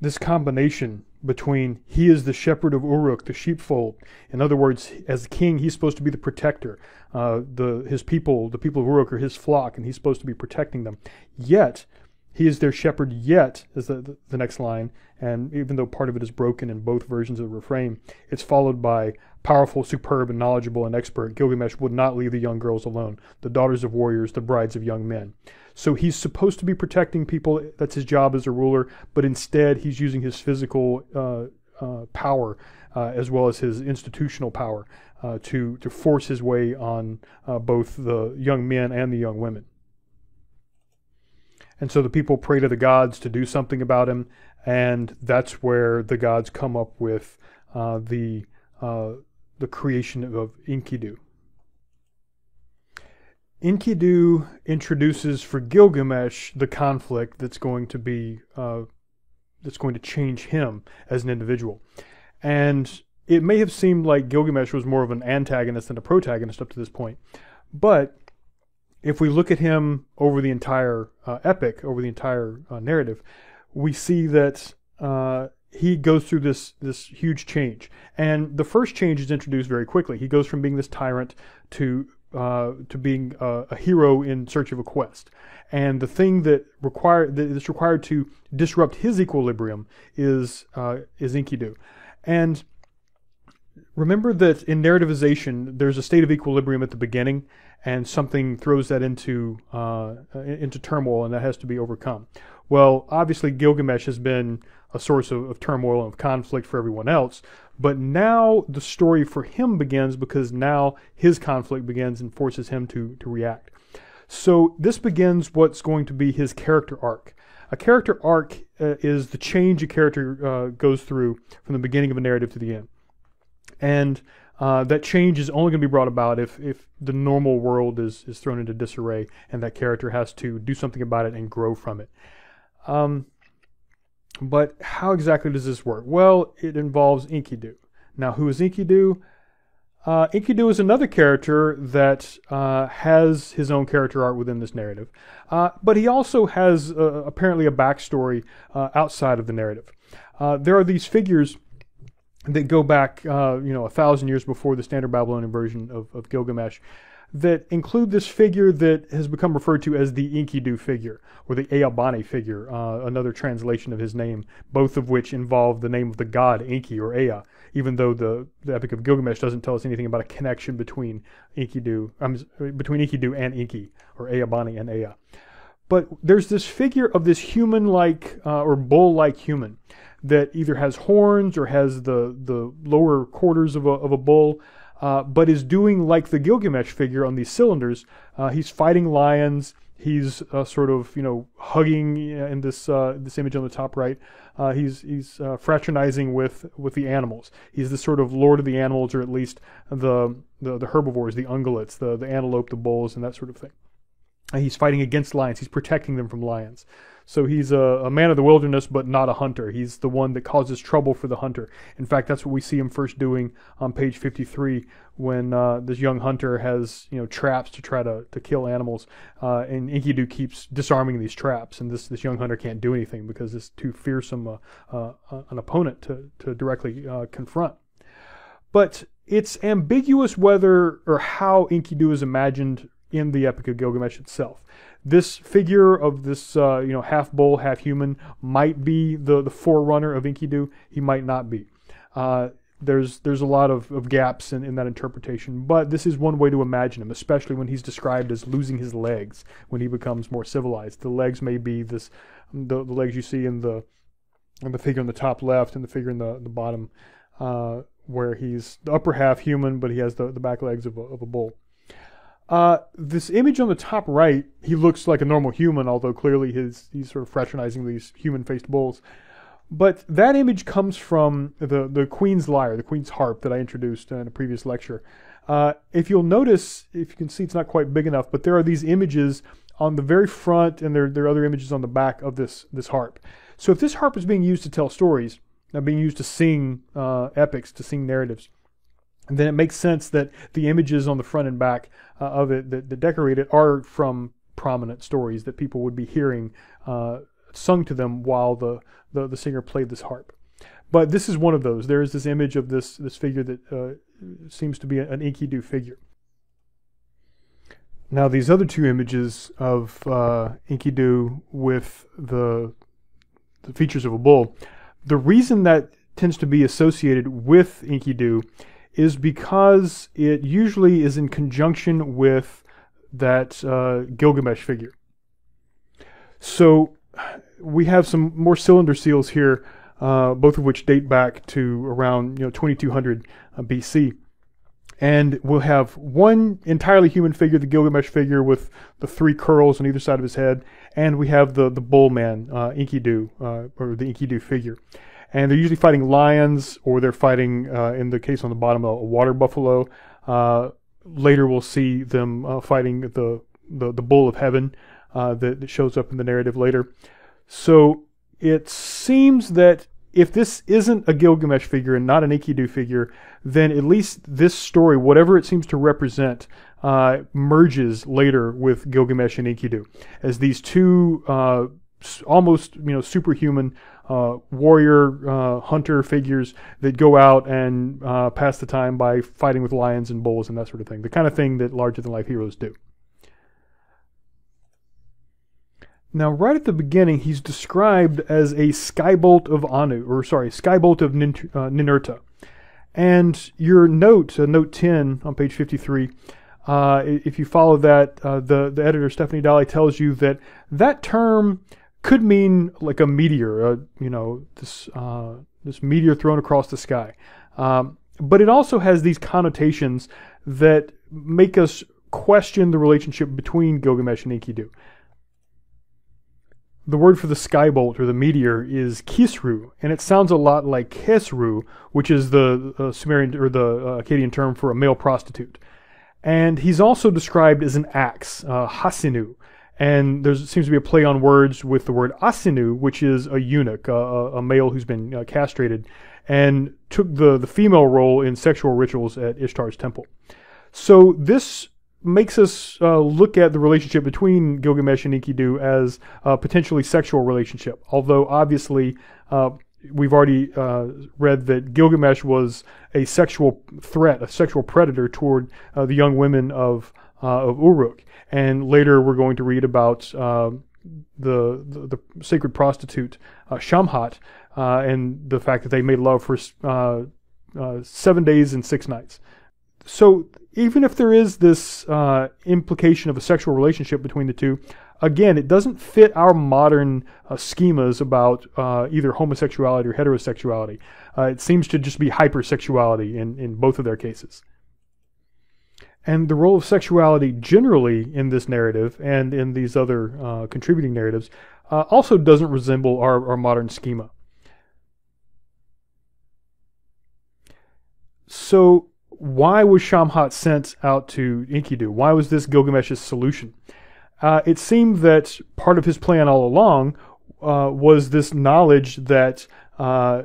this combination between he is the shepherd of Uruk, the sheepfold. In other words, as king, he's supposed to be the protector. Uh, the his people, the people of Uruk, are his flock, and he's supposed to be protecting them. Yet he is their shepherd. Yet is the, the, next line, and even though part of it is broken in both versions of the refrain, it's followed by powerful, superb, and knowledgeable and expert. Gilgamesh would not leave the young girls alone, the daughters of warriors, the brides of young men. So he's supposed to be protecting people. That's his job as a ruler. But instead, he's using his physical uh, uh, power uh, as well as his institutional power uh, to to force his way on uh, both the young men and the young women. And so the people pray to the gods to do something about him, and that's where the gods come up with uh, the the creation of Enkidu. Enkidu introduces for Gilgamesh the conflict that's going to be uh, that's going to change him as an individual, and it may have seemed like Gilgamesh was more of an antagonist than a protagonist up to this point, but if we look at him over the entire uh, epic, over the entire uh, narrative, we see that uh, he goes through this this huge change. And the first change is introduced very quickly. He goes from being this tyrant to uh, to being a, a, hero in search of a quest. And the thing that require that is required to disrupt his equilibrium is uh, is Enkidu. And remember that in narrativization, there's a state of equilibrium at the beginning, and something throws that into uh, into turmoil, and that has to be overcome. Well, obviously, Gilgamesh has been a source of, of turmoil and of conflict for everyone else. But now the story for him begins because now his conflict begins and forces him to, to react. So this begins what's going to be his character arc. A character arc uh, is the change a character uh, goes through from the beginning of a narrative to the end. And uh, that change is only going to be brought about if, if the normal world is, is thrown into disarray and that character has to do something about it and grow from it. Um, but how exactly does this work? Well, it involves Enkidu. Now, who is Enkidu? Uh, is another character that uh, has his own character arc within this narrative, uh, but he also has uh, apparently a backstory uh, outside of the narrative. Uh, there are these figures that go back, uh, you know, a thousand years before the Standard Babylonian version of, of Gilgamesh that include this figure that has become referred to as the Enkidu figure or the Ea Bani figure, uh, another translation of his name, both of which involve the name of the god Enki or Ea, even though the, the Epic of Gilgamesh doesn't tell us anything about a connection between Enkidu, um, between Enkidu and Enki, or Ea Bani and Ea. But there's this figure of this human-like uh, or bull-like human that either has horns or has the the lower quarters of a, of a bull, uh, but is doing like the Gilgamesh figure on these cylinders. Uh, he's fighting lions. He's uh, sort of you know hugging uh, in this uh, this image on the top right. Uh, he's he's fraternizing with with the animals. He's the sort of lord of the animals, or at least the the, the herbivores, the ungulates, the the antelope, the bulls, and that sort of thing. He's fighting against lions. He's protecting them from lions. So he's a, a, man of the wilderness, but not a hunter. He's the one that causes trouble for the hunter. In fact, that's what we see him first doing on page 53 when uh, this young hunter has you know traps to try to, to kill animals, uh, and Enkidu keeps disarming these traps, and this, this young hunter can't do anything because it's too fearsome uh, uh an opponent to, to directly uh, confront. But it's ambiguous whether or how Enkidu is imagined in the Epic of Gilgamesh itself this figure of this uh, you know half bull, half human might be the the forerunner of Enkidu. He might not be. Uh, there's there's a lot of, of gaps in, in that interpretation, but this is one way to imagine him, especially when he's described as losing his legs when he becomes more civilized. The legs may be this the, the legs you see in the in the figure in the top left and the figure in the the bottom, uh, where he's the upper half human, but he has the, the back legs of a, of a bull. Uh, this image on the top right, he looks like a normal human, although clearly his, he's sort of fraternizing these human-faced bulls. But that image comes from the, the Queen's lyre, the Queen's harp that I introduced in a previous lecture. Uh, if you'll notice, if you can see it's not quite big enough, but there are these images on the very front and there, there are other images on the back of this, this harp. So if this harp is being used to tell stories, now being used to sing uh, epics, to sing narratives, then it makes sense that the images on the front and back uh, of it that, that, decorate it are from prominent stories that people would be hearing uh, sung to them while the, the, the, singer played this harp. But this is one of those. There is this image of this, this figure that uh, seems to be an Enkidu figure. Now, these other two images of uh, Enkidu with the, the features of a bull, the reason that tends to be associated with Enkidu is because it usually is in conjunction with that uh, Gilgamesh figure. So we have some more cylinder seals here, uh, both of which date back to around you know 2200 uh, BC. And we'll have one entirely human figure, the Gilgamesh figure, with the three curls on either side of his head, and we have the the bull man, uh, Enkidu, uh, or the Enkidu figure and they're usually fighting lions or they're fighting, uh, in the case on the bottom, a, water buffalo. Uh, later, we'll see them uh, fighting the, the, the bull of heaven uh, that, that, shows up in the narrative later. So it seems that if this isn't a Gilgamesh figure and not an Enkidu figure, then at least this story, whatever it seems to represent, uh, merges later with Gilgamesh and Enkidu as these two uh, almost you know superhuman uh, warrior uh, hunter figures that go out and uh, pass the time by fighting with lions and bulls and that sort of thing. The kind of thing that larger than life heroes do. Now, right at the beginning, he's described as a skybolt of Anu, or sorry, skybolt of Nin- uh, Ninurta. And your note, uh, note 10 on page 53, uh, if you follow that, the, the editor, Stephanie Dalley, tells you that that term could mean like a meteor, uh, you know, this uh, this meteor thrown across the sky. Um, but it also has these connotations that make us question the relationship between Gilgamesh and Enkidu. The word for the skybolt or the meteor is Kisru, and it sounds a lot like Kesru, which is the uh, Sumerian or the uh, Akkadian term for a male prostitute. And he's also described as an axe, uh, Hasinu, and there seems to be a play on words with the word asinu, which is a eunuch, a, a male who's been uh, castrated, and took the, the female role in sexual rituals at Ishtar's temple. So this makes us uh, look at the relationship between Gilgamesh and Enkidu as a potentially sexual relationship, although obviously uh, we've already uh, read that Gilgamesh was a sexual threat, a sexual predator toward uh, the young women of uh, of Uruk. And later we're going to read about uh, the, the, the sacred prostitute uh, Shamhat and the fact that they made love for seven days and six nights. So even if there is this implication of a sexual relationship between the two, again, it doesn't fit our modern uh, schemas about uh, either homosexuality or heterosexuality. Uh, it seems to just be hypersexuality in, in both of their cases. And the role of sexuality generally in this narrative and in these other uh, contributing narratives uh, also doesn't resemble our, our modern schema. So, why was Shamhat sent out to Enkidu? Why was this Gilgamesh's solution? uh, it seemed that part of his plan all along uh, was this knowledge that uh,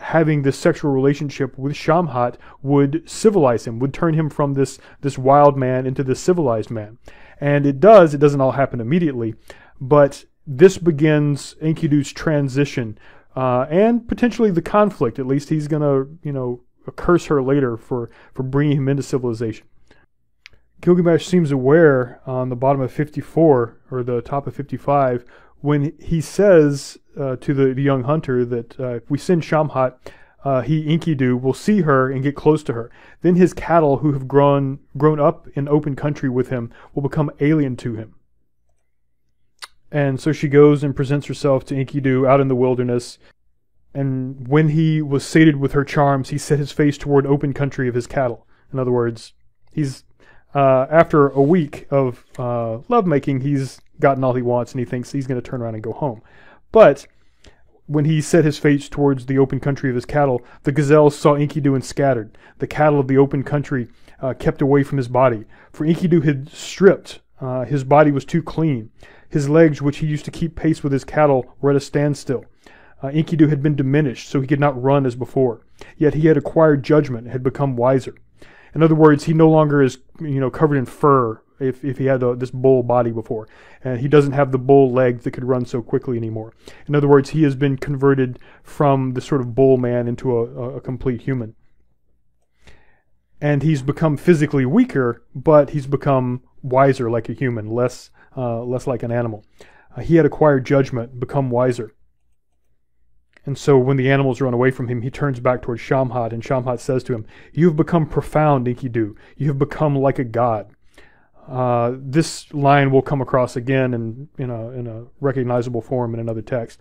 having this sexual relationship with Shamhat would civilize him, would turn him from this this wild man into this civilized man. And it does. It doesn't all happen immediately, but this begins Enkidu's transition uh, and potentially the conflict. At least he's going to, you know, curse her later for for bringing him into civilization. Gilgamesh seems aware on the bottom of 54 or the top of 55 when he says uh, to the, the, young hunter that uh, if we send Shamhat, uh, he Enkidu will see her and get close to her. Then his cattle, who have grown grown up in open country with him, will become alien to him. And so she goes and presents herself to Enkidu out in the wilderness. And when he was sated with her charms, he set his face toward open country of his cattle. In other words, he's uh, after a week of uh, lovemaking, he's gotten all he wants and he thinks he's going to turn around and go home. But when he set his face towards the open country of his cattle, the gazelles saw Enkidu and scattered. The cattle of the open country uh, kept away from his body, for Enkidu had stripped. Uh, his body was too clean. His legs, which he used to keep pace with his cattle, were at a standstill. Uh, Enkidu had been diminished, so he could not run as before. Yet he had acquired judgment, had become wiser. In other words, he no longer is you know covered in fur if, if he had a, this bull body before, and he doesn't have the bull legs that could run so quickly anymore. In other words, he has been converted from the sort of bull man into a, a complete human. And he's become physically weaker, but he's become wiser like a human, less uh, less like an animal. Uh, he had acquired judgment, become wiser. And so when the animals run away from him, he turns back towards Shamhat, and Shamhat says to him, You have become profound, Enkidu. You have become like a god. Uh, this line will come across again in, in, a, in a recognizable form in another text.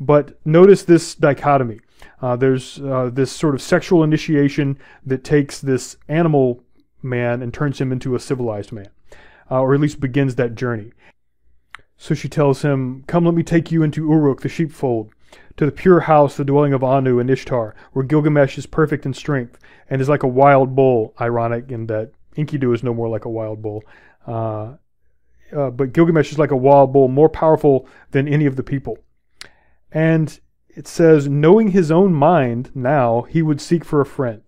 But notice this dichotomy. Uh, there's uh, this sort of sexual initiation that takes this animal man and turns him into a civilized man, uh, or at least begins that journey. So she tells him, Come, let me take you into Uruk, the sheepfold to the pure house, the dwelling of Anu and Ishtar, where Gilgamesh is perfect in strength and is like a wild bull. Ironic in that Enkidu is no more like a wild bull. Uh, uh, but Gilgamesh is like a wild bull, more powerful than any of the people. And it says, knowing his own mind now, he would seek for a friend.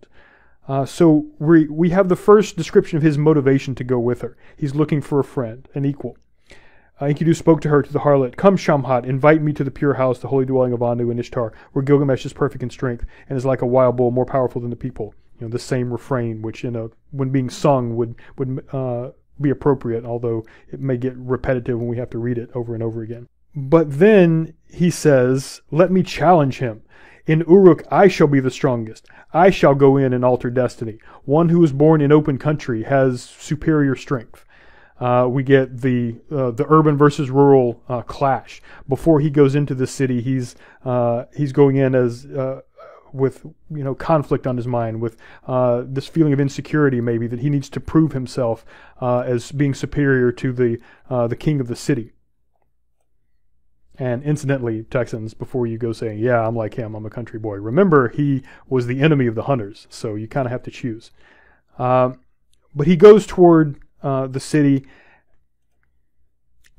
Uh, so we, we have the first description of his motivation to go with her. He's looking for a friend, an equal. Uh, Enkidu spoke to her, to the harlot, Come, Shamhat, invite me to the pure house, the holy dwelling of Anu and Ishtar, where Gilgamesh is perfect in strength and is like a wild bull, more powerful than the people. You know, the same refrain, which in a, when being sung would, would uh, be appropriate, although it may get repetitive when we have to read it over and over again. But then he says, Let me challenge him. In Uruk I shall be the strongest. I shall go in and alter destiny. One who is born in open country has superior strength uh, we get the uh, the urban versus rural uh, clash. Before he goes into the city, he's uh, he's going in as uh, with you know conflict on his mind, with uh, this feeling of insecurity, maybe that he needs to prove himself as being superior to the the king of the city. And incidentally, Texans, before you go saying, "Yeah, I'm like him, I'm a country boy," remember he was the enemy of the hunters, so you kind of have to choose. but he goes toward uh, the city.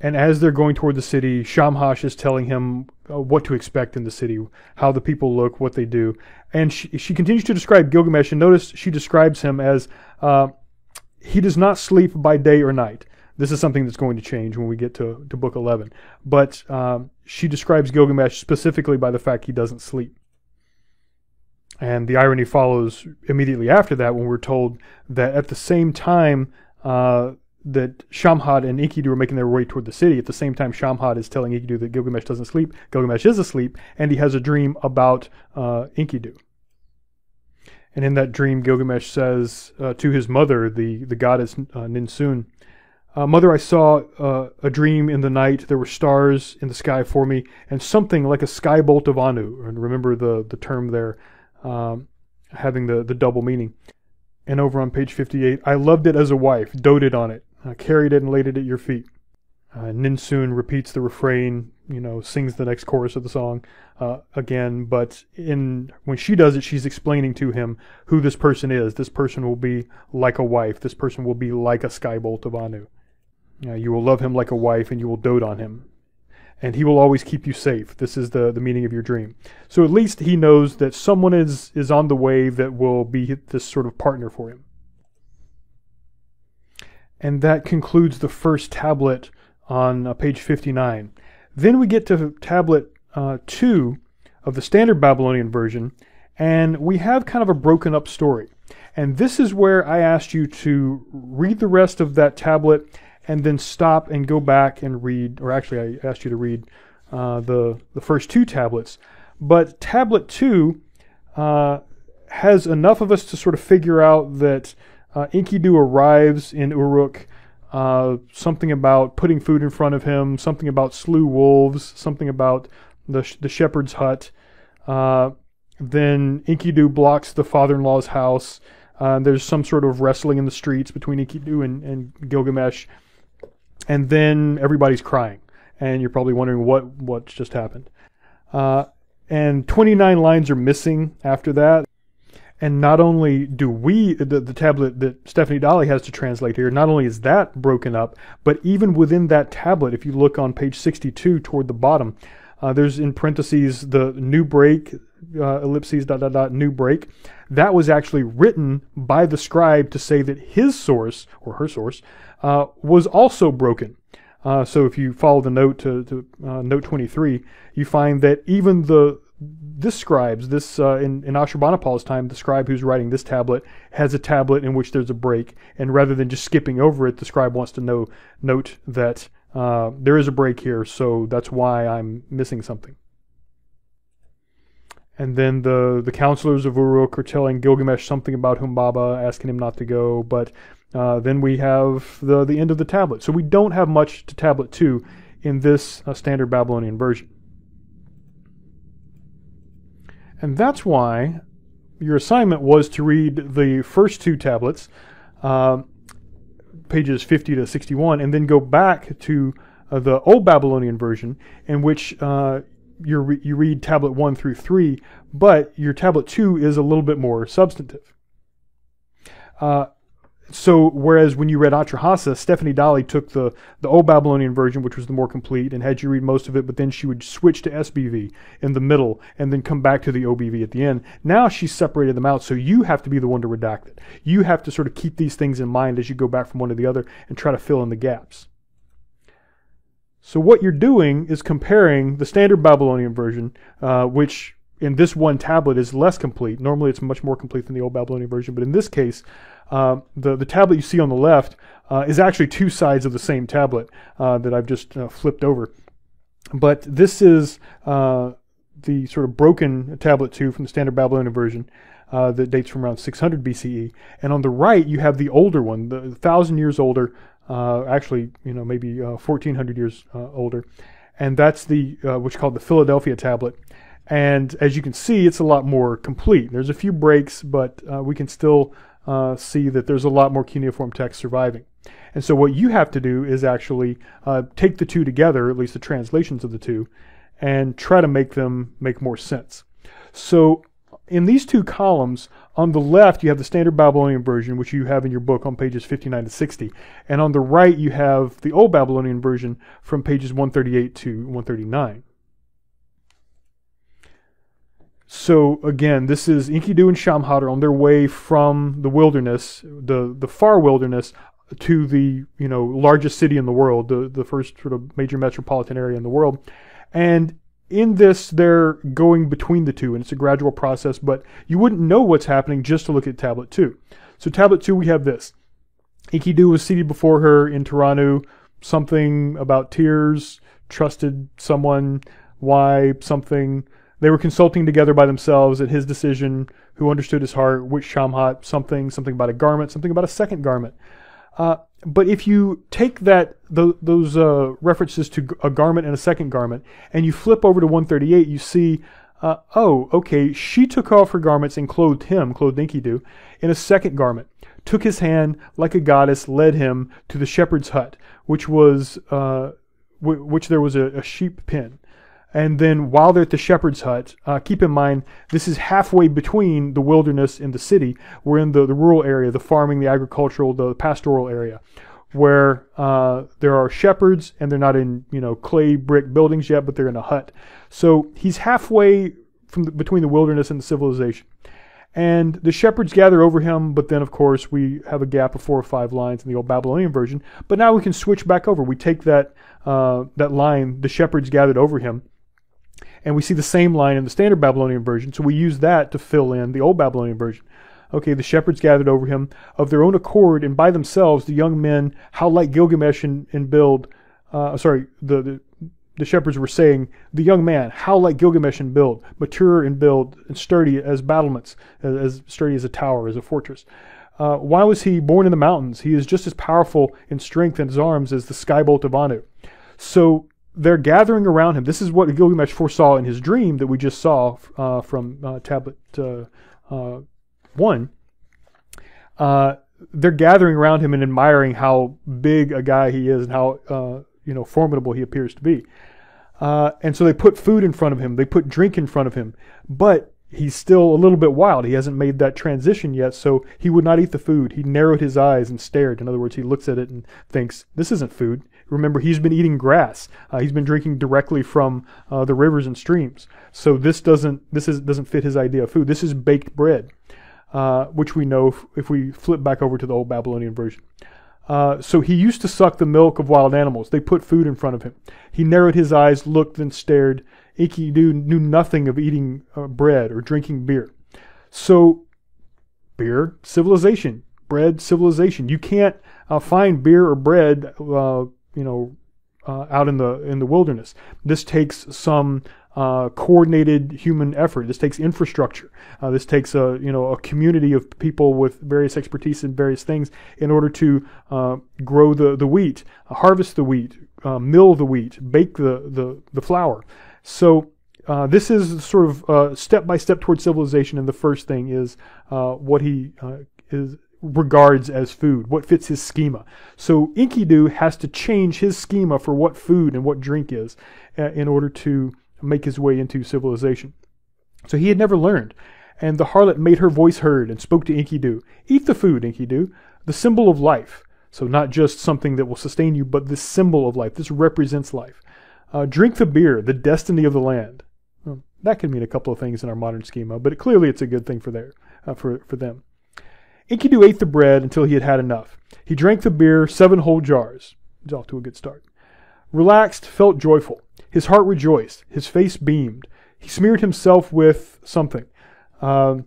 And as they're going toward the city, Shamhat is telling him uh, what to expect in the city, how the people look, what they do. And she, she continues to describe Gilgamesh, and notice she describes him as uh, he does not sleep by day or night. This is something that's going to change when we get to, to book 11. But um, she describes Gilgamesh specifically by the fact he doesn't sleep. And the irony follows immediately after that when we're told that at the same time uh, that Shamhat and Enkidu are making their way toward the city, at the same time Shamhat is telling Enkidu that Gilgamesh doesn't sleep, Gilgamesh is asleep, and he has a dream about uh, Enkidu. And in that dream, Gilgamesh says uh, to his mother, the, the goddess uh, Ninsun, uh, Mother, I saw uh, a dream in the night. There were stars in the sky for me, and something like a skybolt of Anu. And remember the, the term there um, having the, the double meaning. And over on page 58, I loved it as a wife, doted on it, uh, carried it and laid it at your feet. Uh, Ninsun repeats the refrain, you know, sings the next chorus of the song uh, again. But in when she does it, she's explaining to him who this person is. This person will be like a wife. This person will be like a skybolt of Anu. Uh, you will love him like a wife, and you will dote on him, and he will always keep you safe. This is the the meaning of your dream. So at least he knows that someone is is on the way that will be this sort of partner for him. And that concludes the first tablet on uh, page 59. Then we get to tablet uh, 2 of the standard Babylonian version, and we have kind of a broken up story. And this is where I asked you to read the rest of that tablet and then stop and go back and read, or actually, I asked you to read uh, the, the first two tablets. But tablet 2 uh, has enough of us to sort of figure out that uh, Enkidu arrives in Uruk uh, something about putting food in front of him, something about slew wolves, something about the, sh- the shepherd's hut. Uh, then Enkidu blocks the father-in-law's house. Uh, there's some sort of wrestling in the streets between Enkidu and, and Gilgamesh. And then everybody's crying. And you're probably wondering what, what's just happened. Uh, and 29 lines are missing after that. And not only do we, the, the tablet that Stephanie Dalley has to translate here, not only is that broken up, but even within that tablet, if you look on page 62 toward the bottom, uh, there's in parentheses the new break, uh, ellipses, dot, dot, dot, new break. That was actually written by the scribe to say that his source, or her source, uh, was also broken. Uh, so if you follow the note to, to uh, note 23, you find that even the this scribes, this uh, in, in Ashurbanipal's time, the scribe who's writing this tablet has a tablet in which there's a break, and rather than just skipping over it, the scribe wants to know note that uh, there is a break here, so that's why I'm missing something. And then the the counselors of Uruk are telling Gilgamesh something about Humbaba, asking him not to go. But uh, then we have the the end of the tablet. So we don't have much to tablet two in this uh, standard Babylonian version. And that's why your assignment was to read the first two tablets, uh, pages 50 to 61, and then go back to uh, the Old Babylonian version, in which uh, re- you read tablet 1 through 3, but your tablet 2 is a little bit more substantive. So whereas when you read Atrahasis, Stephanie Dalley took the, the old Babylonian version, which was the more complete, and had you read most of it, but then she would switch to SBV in the middle and then come back to the OBV at the end. Now she's separated them out, so you have to be the one to redact it. You have to sort of keep these things in mind as you go back from one to the other and try to fill in the gaps. So what you're doing is comparing the standard Babylonian version, uh, which in this one tablet is less complete. Normally it's much more complete than the old Babylonian version, but in this case, uh, the, the tablet you see on the left uh, is actually two sides of the same tablet uh, that I've just uh, flipped over. But this is uh, the sort of broken tablet 2 from the standard Babylonian version. Uh, that dates from around 600 BCE, and on the right you have the older one, the thousand years older, actually, you know, maybe 1400 years older, and that's the what's called the Philadelphia tablet. And as you can see, it's a lot more complete. There's a few breaks, but we can still uh, see that there's a lot more cuneiform text surviving. And so what you have to do is actually uh, take the two together, at least the translations of the two, and try to make them make more sense. So in these two columns, on the left you have the standard Babylonian version, which you have in your book on pages 59 to 60. And on the right you have the old Babylonian version from pages 138 to 139. So again, this is Enkidu and Shamhat on their way from the wilderness, the, the far wilderness, to the you know largest city in the world, the, the first sort of major metropolitan area in the world. And in this, they're going between the two, and it's a gradual process, but you wouldn't know what's happening just to look at tablet two. So, tablet two, we have this. Enkidu was seated before her in Turanu, something about tears, trusted someone, why, something. They were consulting together by themselves at his decision, who understood his heart, which Shamhat, something, something about a garment, something about a second garment. Uh, but if you take that those uh, references to a garment and a second garment, and you flip over to 138, you see, uh, oh, okay, she took off her garments and clothed him, clothed Enkidu, in a second garment, took his hand like a goddess, led him to the shepherd's hut, which was uh, w- which there was a, a sheep pen. And then while they're at the shepherd's hut, uh, keep in mind this is halfway between the wilderness and the city. We're in the, the rural area, the farming, the agricultural, the pastoral area, where uh, there are shepherds and they're not in you know clay brick buildings yet, but they're in a hut. So he's halfway from the, between the wilderness and the civilization. And the shepherds gather over him, but then, of course, we have a gap of four or five lines in the old Babylonian version. But now we can switch back over. We take that, uh, that line, the shepherds gathered over him, and we see the same line in the standard Babylonian version. So we use that to fill in the old Babylonian version. Okay, the shepherds gathered over him of their own accord and by themselves, the young men, how like Gilgamesh in, in build, uh, sorry, the, the the shepherds were saying, The young man, how like Gilgamesh in build, mature in build, and sturdy as battlements, as, as sturdy as a tower, as a fortress. Uh, why was he born in the mountains? He is just as powerful in strength and his arms as the skybolt of Anu. So they're gathering around him. This is what Gilgamesh foresaw in his dream that we just saw uh, from uh, tablet uh, uh, 1. Uh, they're gathering around him and admiring how big a guy he is and how you know formidable he appears to be. Uh, and so they put food in front of him, they put drink in front of him, but he's still a little bit wild. He hasn't made that transition yet, so he would not eat the food. He narrowed his eyes and stared. In other words, he looks at it and thinks, "This isn't food." Remember, he's been eating grass. Uh, he's been drinking directly from uh, the rivers and streams. So this doesn't this is, doesn't fit his idea of food. This is baked bread, uh, which we know if, if we flip back over to the old Babylonian version. Uh, so he used to suck the milk of wild animals. They put food in front of him. He narrowed his eyes, looked, and stared. Enkidu knew nothing of eating uh, bread or drinking beer. So, beer, civilization. Bread, civilization. You can't uh, find beer or bread, uh, you know, uh, out in the in the wilderness. This takes some uh, coordinated human effort. This takes infrastructure. Uh, this takes a you know a community of people with various expertise in various things in order to uh, grow the the wheat, uh, harvest the wheat, uh, mill the wheat, bake the the the flour. So. Uh, this is sort of step by step towards civilization, and the first thing is what he is regards as food, what fits his schema. So Enkidu has to change his schema for what food and what drink is in order to make his way into civilization. So he had never learned. And the harlot made her voice heard and spoke to Enkidu. Eat the food, Enkidu, the symbol of life. So not just something that will sustain you, but this symbol of life. This represents life. Uh, drink the beer, the destiny of the land. Well, that could mean a couple of things in our modern schema, but clearly it's a good thing for, their, uh, for, for them. Enkidu ate the bread until he had had enough. He drank the beer, seven whole jars. He's off to a good start. Relaxed, felt joyful. His heart rejoiced. His face beamed. He smeared himself with something. Um,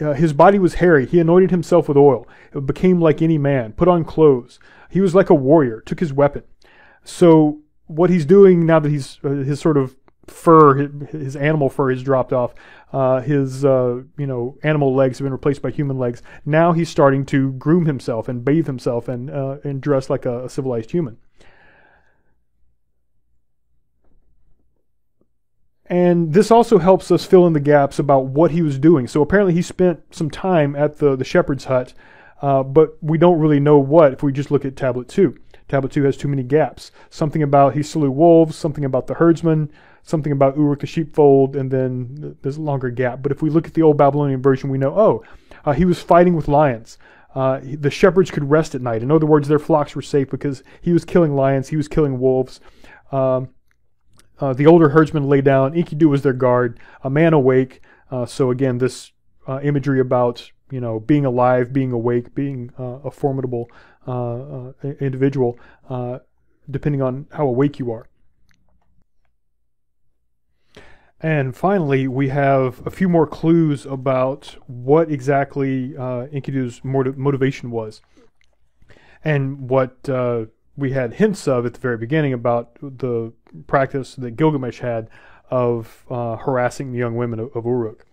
uh, his body was hairy. He anointed himself with oil. It became like any man. Put on clothes. He was like a warrior. Took his weapon. So what he's doing now that he's uh, his sort of fur, his, animal fur has dropped off. Uh, his uh, you know animal legs have been replaced by human legs. Now he's starting to groom himself and bathe himself and uh, and dress like a, a civilized human. And this also helps us fill in the gaps about what he was doing. So apparently he spent some time at the, the shepherd's hut, uh, but we don't really know what if we just look at tablet 2. Tablet 2 has too many gaps. Something about he slew wolves, something about the herdsman, something about Uruk the sheepfold, and then there's a longer gap. But if we look at the old Babylonian version, we know, oh, uh, he was fighting with lions. Uh, the shepherds could rest at night. In other words, their flocks were safe because he was killing lions, he was killing wolves. Um, uh, the older herdsmen lay down. Enkidu was their guard. A man awake. Uh, so again, this uh, imagery about you know being alive, being awake, being uh, a formidable uh, uh, individual, depending on how awake you are. And finally, we have a few more clues about what exactly uh, Enkidu's motivation was, and what uh, we had hints of at the very beginning about the practice that Gilgamesh had of uh, harassing the young women of, of Uruk.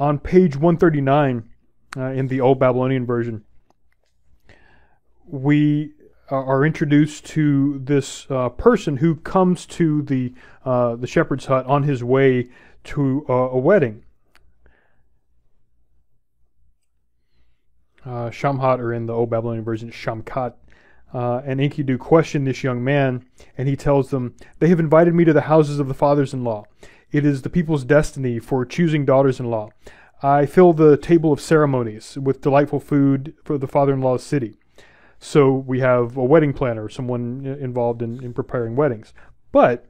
On page 139 uh, in the Old Babylonian version, we are introduced to this uh, person who comes to the uh, the shepherd's hut on his way to uh, a wedding. Uh, Shamhat, or in the Old Babylonian version, Shamkat, uh, and Enkidu question this young man, and he tells them, They have invited me to the houses of the fathers in law. It is the people's destiny for choosing daughters in law. I fill the table of ceremonies with delightful food for the father in law's city. So we have a wedding planner, someone involved in, in preparing weddings. But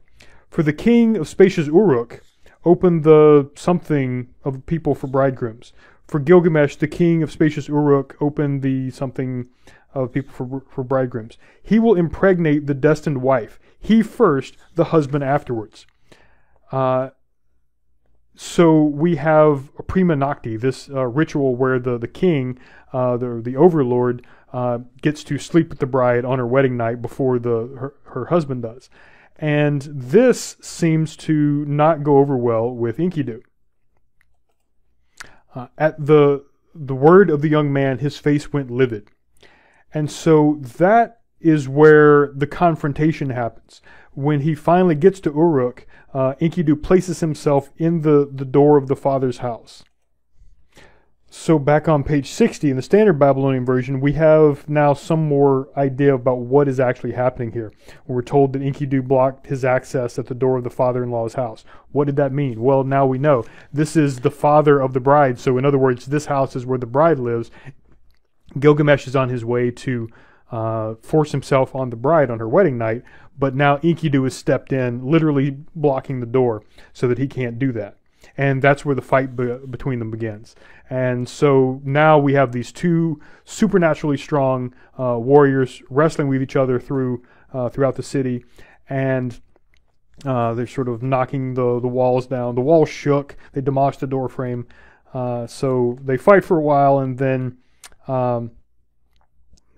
for the king of spacious Uruk, open the something of people for bridegrooms. For Gilgamesh, the king of spacious Uruk, open the something of people for, for bridegrooms. He will impregnate the destined wife. He first, the husband afterwards. Uh, so we have a prima nocte, this uh, ritual where the, the king, uh, the, the overlord, uh, gets to sleep with the bride on her wedding night before the her, her husband does. And this seems to not go over well with Enkidu. Uh, at the the word of the young man, his face went livid. And so that is where the confrontation happens. When he finally gets to Uruk, uh, Enkidu places himself in the, the door of the father's house. So back on page 60 in the standard Babylonian version, we have now some more idea about what is actually happening here. We're told that Enkidu blocked his access at the door of the father-in-law's house. What did that mean? Well, now we know. This is the father of the bride. So in other words, this house is where the bride lives. Gilgamesh is on his way to uh, force himself on the bride on her wedding night, but now Enkidu has stepped in, literally blocking the door so that he can't do that. And that's where the fight be- between them begins. And so now we have these two supernaturally strong uh, warriors wrestling with each other through uh, throughout the city, and uh, they're sort of knocking the the walls down. The walls shook. They demolished the door frame. Uh, so they fight for a while, and then um,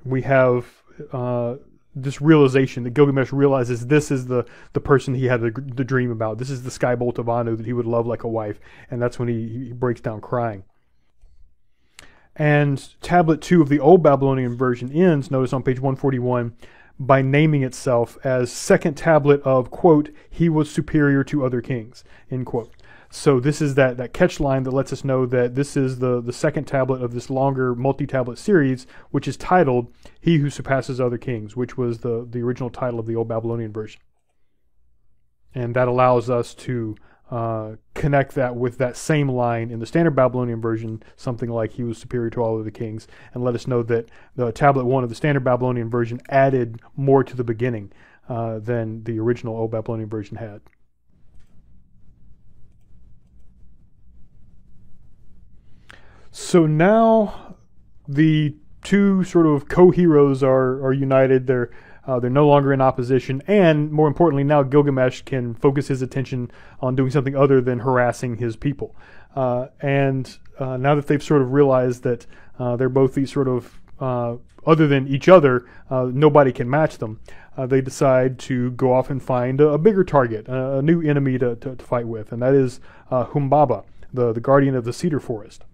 we have uh, this realization that Gilgamesh realizes this is the, the person he had the, the dream about. This is the skybolt of Anu that he would love like a wife, and that's when he, he breaks down crying. And tablet 2 of the Old Babylonian version ends, notice on page 141, by naming itself as second tablet of, quote, he was superior to other kings, end quote. So this is that, that catch line that lets us know that this is the, the second tablet of this longer multi-tablet series, which is titled He Who Surpasses Other Kings, which was the, the original title of the Old Babylonian version. And that allows us to uh, connect that with that same line in the standard Babylonian version, something like he was superior to all of the kings, and let us know that the tablet one of the standard Babylonian version added more to the beginning uh, than the original Old Babylonian version had. So now the two sort of co-heroes are are united. They're uh, they're no longer in opposition, and more importantly, now Gilgamesh can focus his attention on doing something other than harassing his people. Uh, and uh, now that they've sort of realized that uh, they're both these sort of uh, other than each other, uh, nobody can match them. they decide to go off and find a, a bigger target, a, a new enemy to, to, to, fight with, and that is Humbaba, the, the guardian of the cedar forest.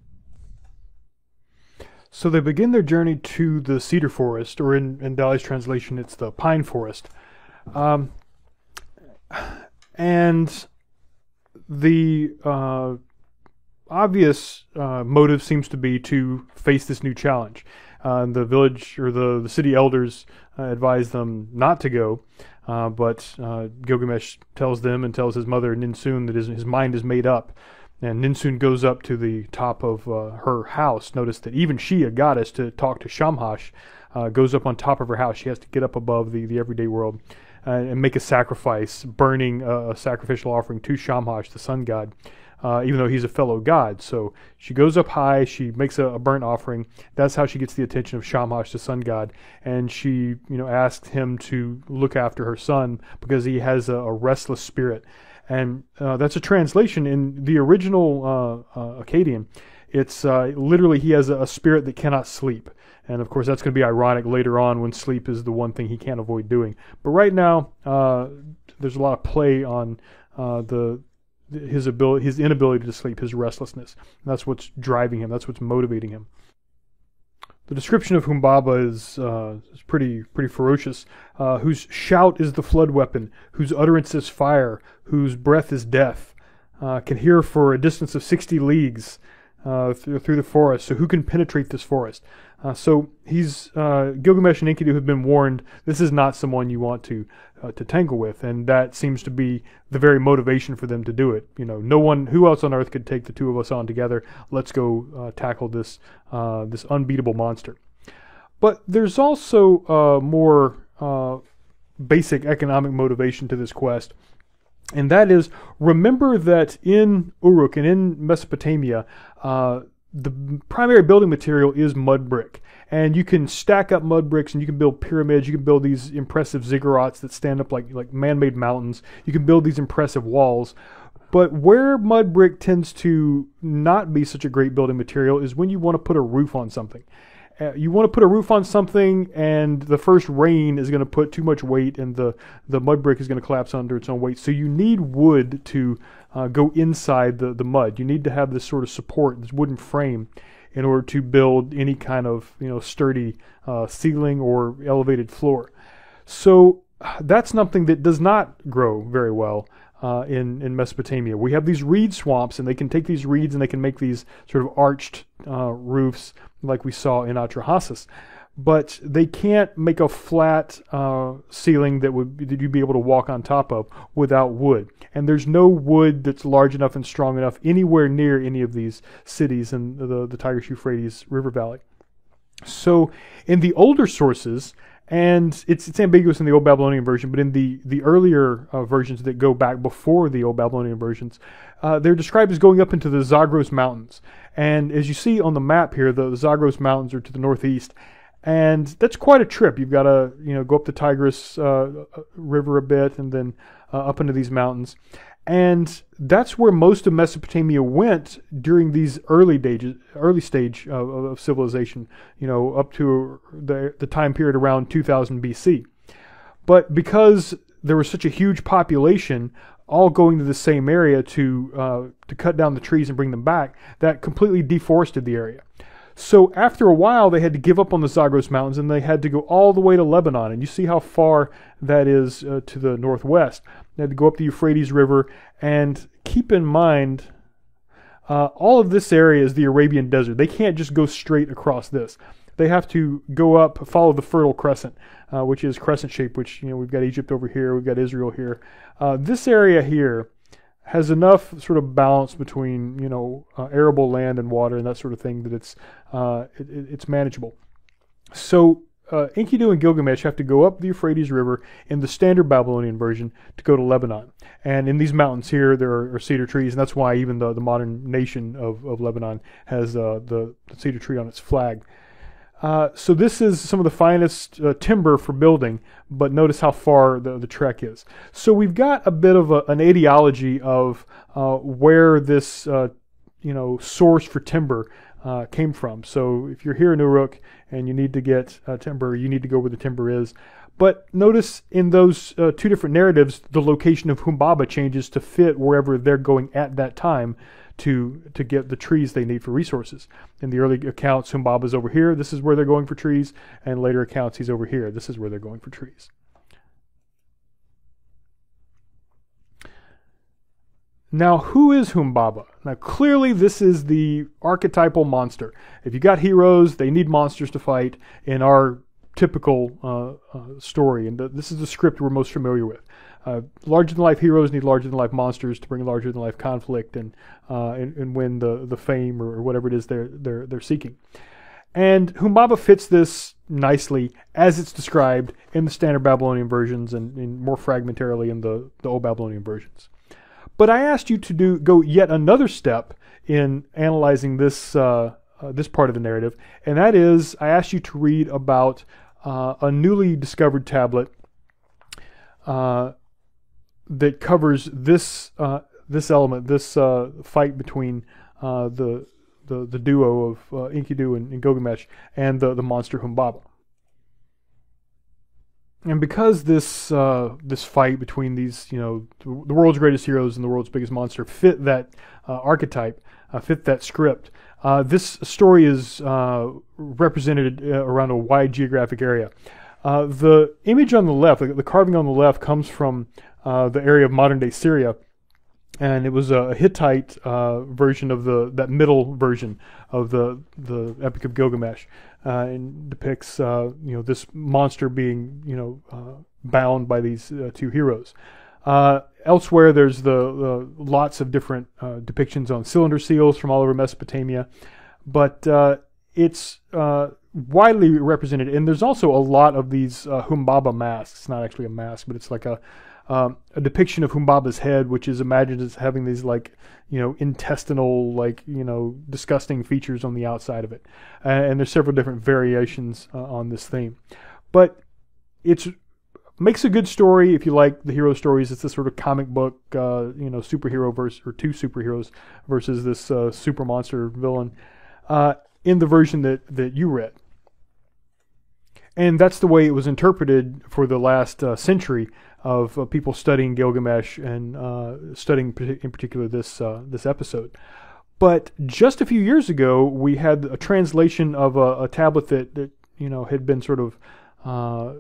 So they begin their journey to the cedar forest, or in, in Dalley's translation, it's the pine forest. Um, and the uh, obvious uh, motive seems to be to face this new challenge. Uh, the village or the, the city elders uh, advise them not to go, uh, but uh, Gilgamesh tells them and tells his mother Ninsun that his, his mind is made up and Ninsun goes up to the top of uh, her house. Notice that even she, a goddess, to talk to Shamash, uh, goes up on top of her house. She has to get up above the, the everyday world uh, and make a sacrifice, burning a, sacrificial offering to Shamash, the sun god, uh, even though he's a fellow god. So she goes up high, she makes a, a, burnt offering. That's how she gets the attention of Shamash, the sun god, and she, you know, asks him to look after her son because he has a, a restless spirit and uh, that's a translation in the original uh, uh, Akkadian. It's uh, literally he has a, a spirit that cannot sleep, and of course that's going to be ironic later on when sleep is the one thing he can't avoid doing. But right now, uh, there's a lot of play on the his ability, his inability to sleep, his restlessness. That's what's driving him. That's what's motivating him. The description of Humbaba is, uh, is pretty pretty ferocious. Uh, whose shout is the flood weapon, whose utterance is fire, whose breath is death. Uh, can hear for a distance of sixty leagues uh, through, through the forest. So who can penetrate this forest? Uh, so he's uh, Gilgamesh and Enkidu have been warned. This is not someone you want to uh, to tangle with, and that seems to be the very motivation for them to do it. You know, no one who else on earth could take the two of us on together. Let's go tackle this this unbeatable monster. But there's also more basic economic motivation to this quest. And that is, remember that in Uruk and in Mesopotamia, uh, the primary building material is mud brick. And you can stack up mud bricks and you can build pyramids. You can build these impressive ziggurats that stand up like, like man made mountains. You can build these impressive walls. But where mud brick tends to not be such a great building material is when you want to put a roof on something. Uh, you want to put a roof on something, and the first rain is going to put too much weight, and the, the mud brick is going to collapse under its own weight. So you need wood to uh, go inside the, the mud. You need to have this sort of support, this wooden frame, in order to build any kind of you know sturdy uh, ceiling or elevated floor. So that's something that does not grow very well uh, in in Mesopotamia. We have these reed swamps, and they can take these reeds and they can make these sort of arched uh, roofs like we saw in Atrahasis. But they can't make a flat uh, ceiling that would that you'd be able to walk on top of without wood. And there's no wood that's large enough and strong enough anywhere near any of these cities in the, the Tigris Euphrates River Valley. So in the older sources, and it's it's ambiguous in the Old Babylonian version, but in the the earlier uh, versions that go back before the Old Babylonian versions, uh, they're described as going up into the Zagros Mountains. And as you see on the map here, the, Zagros Mountains are to the northeast, and that's quite a trip. You've got to you know go up the Tigris uh, River a bit, and then uh, up into these mountains. And that's where most of Mesopotamia went during these early stages, early stage of, of, civilization, you know, up to the, the time period around 2000 BC. But because there was such a huge population all going to the same area to uh, to cut down the trees and bring them back, that completely deforested the area. So after a while, they had to give up on the Zagros Mountains and they had to go all the way to Lebanon. And you see how far that is uh, to the northwest. They had to go up the Euphrates River. And keep in mind, uh, all of this area is the Arabian Desert. They can't just go straight across this. They have to go up, follow the Fertile Crescent, uh, which is crescent shape, which, you know, we've got Egypt over here, we've got Israel here. Uh, this area here has enough sort of balance between you know uh, arable land and water and that sort of thing that it's uh, it, it's manageable. So uh, Enkidu and Gilgamesh have to go up the Euphrates River in the standard Babylonian version to go to Lebanon. And in these mountains here, there are, are cedar trees, and that's why even the, the modern nation of, of Lebanon has uh, the, the cedar tree on its flag. Uh, so this is some of the finest uh, timber for building, but notice how far the, the trek is. So we've got a bit of a, an etiology of uh, where this uh, you know source for timber uh, came from. So if you're here in Uruk and you need to get timber, you need to go where the timber is. But notice in those two different narratives, the location of Humbaba changes to fit wherever they're going at that time to to get the trees they need for resources. In the early accounts, Humbaba's over here. This is where they're going for trees, and later accounts, he's over here. This is where they're going for trees. Now, who is Humbaba? Now, clearly, this is the archetypal monster. If you got heroes, they need monsters to fight in our typical uh, uh, story, and this is the script we're most familiar with. Uh, larger than life heroes need larger than life monsters to bring larger than life conflict and, uh, and, and win the the fame or, whatever it is they're they're they're seeking. And Humbaba fits this nicely as it's described in the standard Babylonian versions and, and more fragmentarily in the, the old Babylonian versions. But I asked you to do go yet another step in analyzing this uh, uh, this part of the narrative, and that is I asked you to read about uh, a newly discovered tablet uh, that covers this uh, this element, this uh, fight between uh, the, the the duo of uh, Enkidu and, and Gilgamesh and the the monster Humbaba. And because this uh, this fight between these, you know, the world's greatest heroes and the world's biggest monster fit that uh, archetype, fit that script, this story is represented around a wide geographic area. the image on the left, the carving on the left, comes from uh, the area of modern day Syria. And it was a Hittite uh, version of the that middle version of the the Epic of Gilgamesh, uh, and depicts uh, you know this monster being you know uh, bound by these two heroes. elsewhere, there's the, the, lots of different depictions on cylinder seals from all over Mesopotamia, but it's widely represented, and there's also a lot of these Humbaba masks. It's not actually a mask, but it's like a um, a depiction of Humbaba's head, which is imagined as having these like you know intestinal like you know disgusting features on the outside of it, and there's several different variations uh, on this theme, but it's makes a good story if you like the hero stories. It's this sort of comic book uh, you know superhero versus or two superheroes versus this uh, super monster villain uh, in the version that that you read. And that's the way it was interpreted for the last uh, century of uh, people studying Gilgamesh and uh, studying in particular this uh, this episode. But just a few years ago, we had a translation of a, a tablet that, that you know had been sort of uh,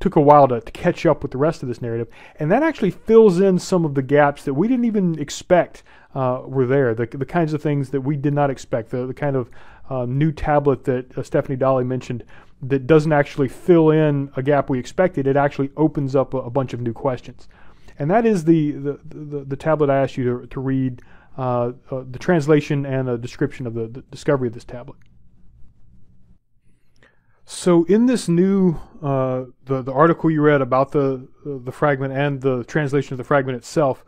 took a while to, to, catch up with the rest of this narrative, and that actually fills in some of the gaps that we didn't even expect uh, were there. The, the kinds of things that we did not expect. The, the kind of new tablet that Stephanie Dalley mentioned that doesn't actually fill in a gap we expected. It actually opens up a, a bunch of new questions. And that is the, the, the, the tablet I asked you to, to read, uh, uh, the translation and a description of the, the, discovery of this tablet. So in this new, uh, the, the article you read about the, the fragment and the translation of the fragment itself,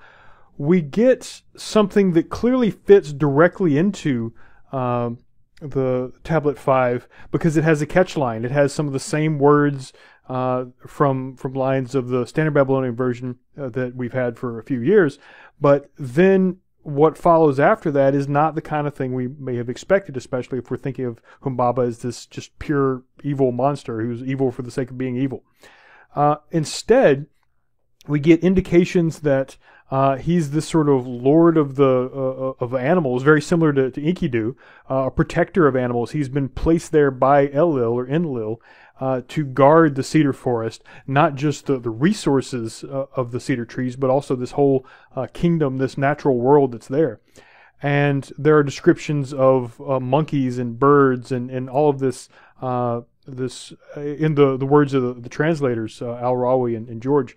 we get something that clearly fits directly into um, the tablet 5 because it has a catch line. It has some of the same words uh, from from lines of the standard Babylonian version uh, that we've had for a few years, but then what follows after that is not the kind of thing we may have expected, especially if we're thinking of Humbaba as this just pure evil monster who's evil for the sake of being evil. Uh, instead, we get indications that uh, he's this sort of lord of the uh, uh, of animals, very similar to, to Enkidu, uh, a protector of animals. He's been placed there by Ellil or Enlil uh, to guard the cedar forest, not just the, the resources uh, of the cedar trees, but also this whole kingdom, this natural world that's there. And there are descriptions of monkeys and birds and, and all of this this in the, the words of the, the translators, Al Rawi and, and George.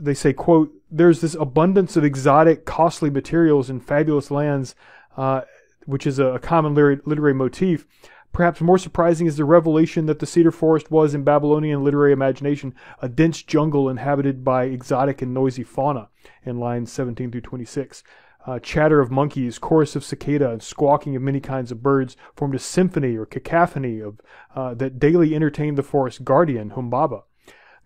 they say, quote, there's this abundance of exotic, costly materials in fabulous lands, uh, which is a, common literary, literary motif. Perhaps more surprising is the revelation that the cedar forest was, in Babylonian literary imagination, a dense jungle inhabited by exotic and noisy fauna, in lines 17 through 26. Uh, chatter of monkeys, chorus of cicada, and squawking of many kinds of birds formed a symphony or cacophony of, uh, that daily entertained the forest guardian, Humbaba.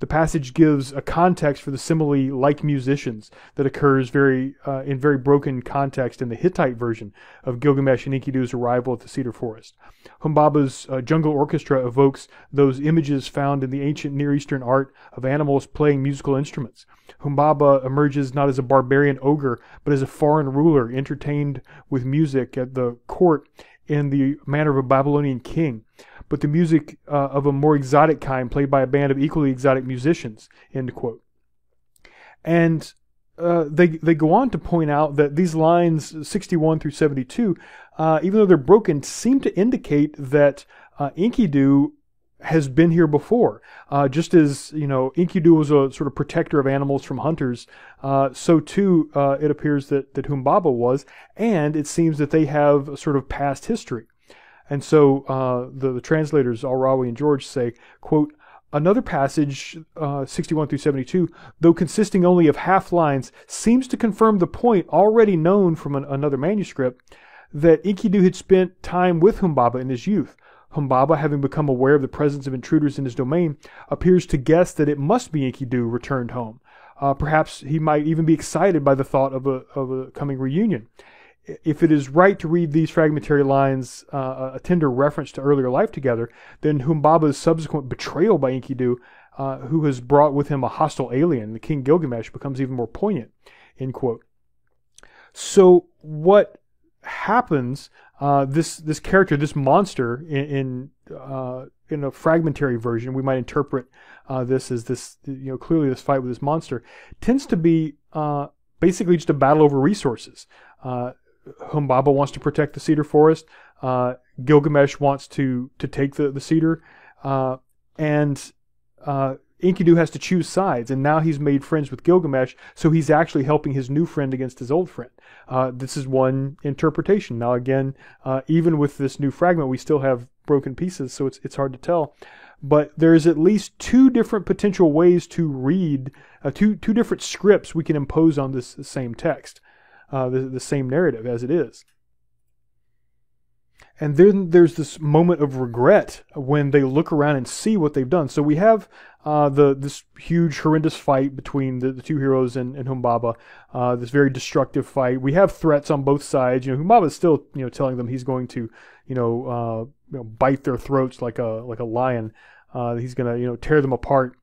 The passage gives a context for the simile like musicians that occurs very uh, in very broken context in the Hittite version of Gilgamesh and Enkidu's arrival at the cedar forest. Humbaba's uh, jungle orchestra evokes those images found in the ancient Near Eastern art of animals playing musical instruments. Humbaba emerges not as a barbarian ogre, but as a foreign ruler entertained with music at the court in the manner of a Babylonian king but the music uh, of a more exotic kind played by a band of equally exotic musicians, end quote. And uh, they, they go on to point out that these lines 61 through 72, uh, even though they're broken, seem to indicate that uh, Enkidu has been here before. Uh, just as, you know, Enkidu was a sort of protector of animals from hunters, uh, so too uh, it appears that, that Humbaba was, and it seems that they have a sort of past history. And so uh, the, the, translators, Al Rawi and George, say, quote, Another passage, uh, 61 through 72, though consisting only of half lines, seems to confirm the point already known from an, another manuscript that Enkidu had spent time with Humbaba in his youth. Humbaba, having become aware of the presence of intruders in his domain, appears to guess that it must be Enkidu returned home. Uh, perhaps he might even be excited by the thought of a, of a coming reunion. If it is right to read these fragmentary lines uh, a tender reference to earlier life together, then Humbaba's subsequent betrayal by Enkidu, uh, who has brought with him a hostile alien, the King Gilgamesh, becomes even more poignant. End quote. So what happens? Uh, this this character, this monster, in, in uh, in a fragmentary version, we might interpret uh, this as this, you know, clearly this fight with this monster tends to be uh, basically just a battle over resources. Uh, Humbaba wants to protect the cedar forest. Uh, Gilgamesh wants to to take the the cedar, uh, and uh, Enkidu has to choose sides, and now he's made friends with Gilgamesh, so he's actually helping his new friend against his old friend. Uh, this is one interpretation. Now, again, uh, even with this new fragment, we still have broken pieces, so it's it's hard to tell. But there's at least two different potential ways to read, uh, two two different scripts we can impose on this same text, uh, the the same narrative as it is. And then there's this moment of regret when they look around and see what they've done. So we have uh, the this huge horrendous fight between the, the two heroes and, and Humbaba, uh, this very destructive fight. We have threats on both sides. You know, Humbaba is still you know telling them he's going to you know, uh, you know bite their throats like a like a lion. Uh, he's gonna you know tear them apart.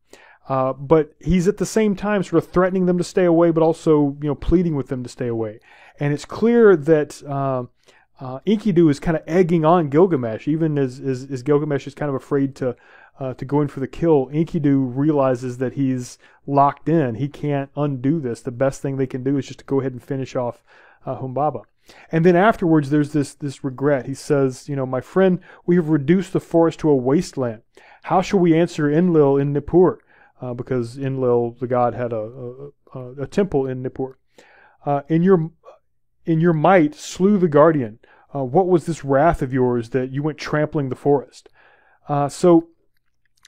Uh, but he's at the same time sort of threatening them to stay away, but also you know pleading with them to stay away. And it's clear that uh, uh, Enkidu is kind of egging on Gilgamesh, even as, as, as Gilgamesh is kind of afraid to uh, to go in for the kill. Enkidu realizes that he's locked in. He can't undo this. The best thing they can do is just to go ahead and finish off uh, Humbaba. And then afterwards, there's this this regret. He says, you know, my friend, we have reduced the forest to a wasteland. How shall we answer Enlil in Nippur? Uh, because Enlil, the god, had a a, a, temple in Nippur. Uh, in your in your might slew the guardian. Uh, what was this wrath of yours that you went trampling the forest? Uh, so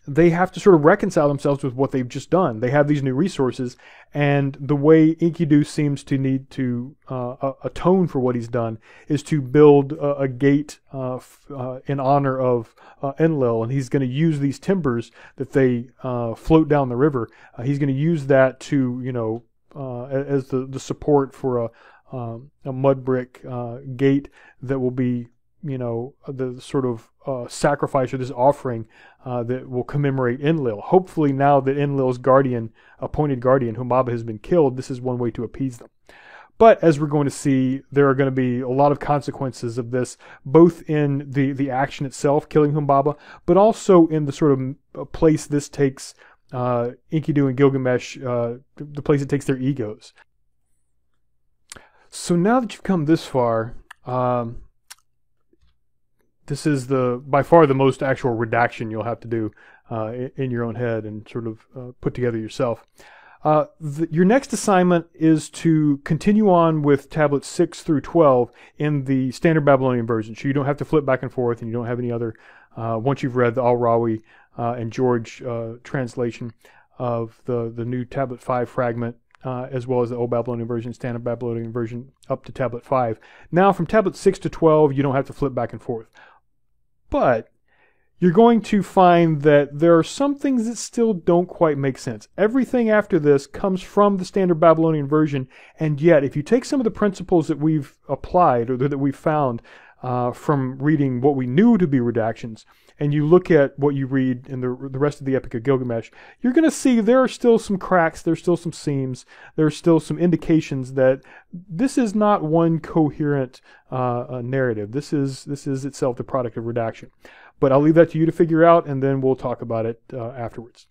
they have to sort of reconcile themselves with what they've just done. They have these new resources, and the way Enkidu seems to need to uh, atone for what he's done is to build a, a gate uh, uh, in honor of uh, Enlil, and he's going to use these timbers that they uh, float down the river. Uh, he's going to use that to, you know, as the, the support for a, um, a mud brick gate that will be, you know, the sort of uh, sacrifice or this offering uh, that will commemorate Enlil. Hopefully, now that Enlil's guardian, appointed guardian, Humbaba, has been killed, this is one way to appease them. But as we're going to see, there are going to be a lot of consequences of this, both in the, the action itself, killing Humbaba, but also in the sort of uh, place this takes uh, Enkidu and Gilgamesh, uh, the place it takes their egos. So now that you've come this far, um, this is the by far the most actual redaction you'll have to do uh, in, your own head and sort of uh, put together yourself. Uh, the, your next assignment is to continue on with tablets 6 through 12 in the standard Babylonian version. So you don't have to flip back and forth and you don't have any other, uh, once you've read the Al Rawi uh, and George uh, translation of the, the new tablet 5 fragment, uh, as well as the Old Babylonian version, Standard Babylonian version, up to Tablet 5. Now, from Tablet 6 to 12, you don't have to flip back and forth. But you're going to find that there are some things that still don't quite make sense. Everything after this comes from the Standard Babylonian version, and yet, if you take some of the principles that we've applied or that we've found uh, from reading what we knew to be redactions, and you look at what you read in the the rest of the Epic of Gilgamesh, you're going to see there are still some cracks, there's still some seams, there's still some indications that this is not one coherent uh, uh, narrative. This is this is itself the product of redaction. But I'll leave that to you to figure out, and then we'll talk about it uh, afterwards.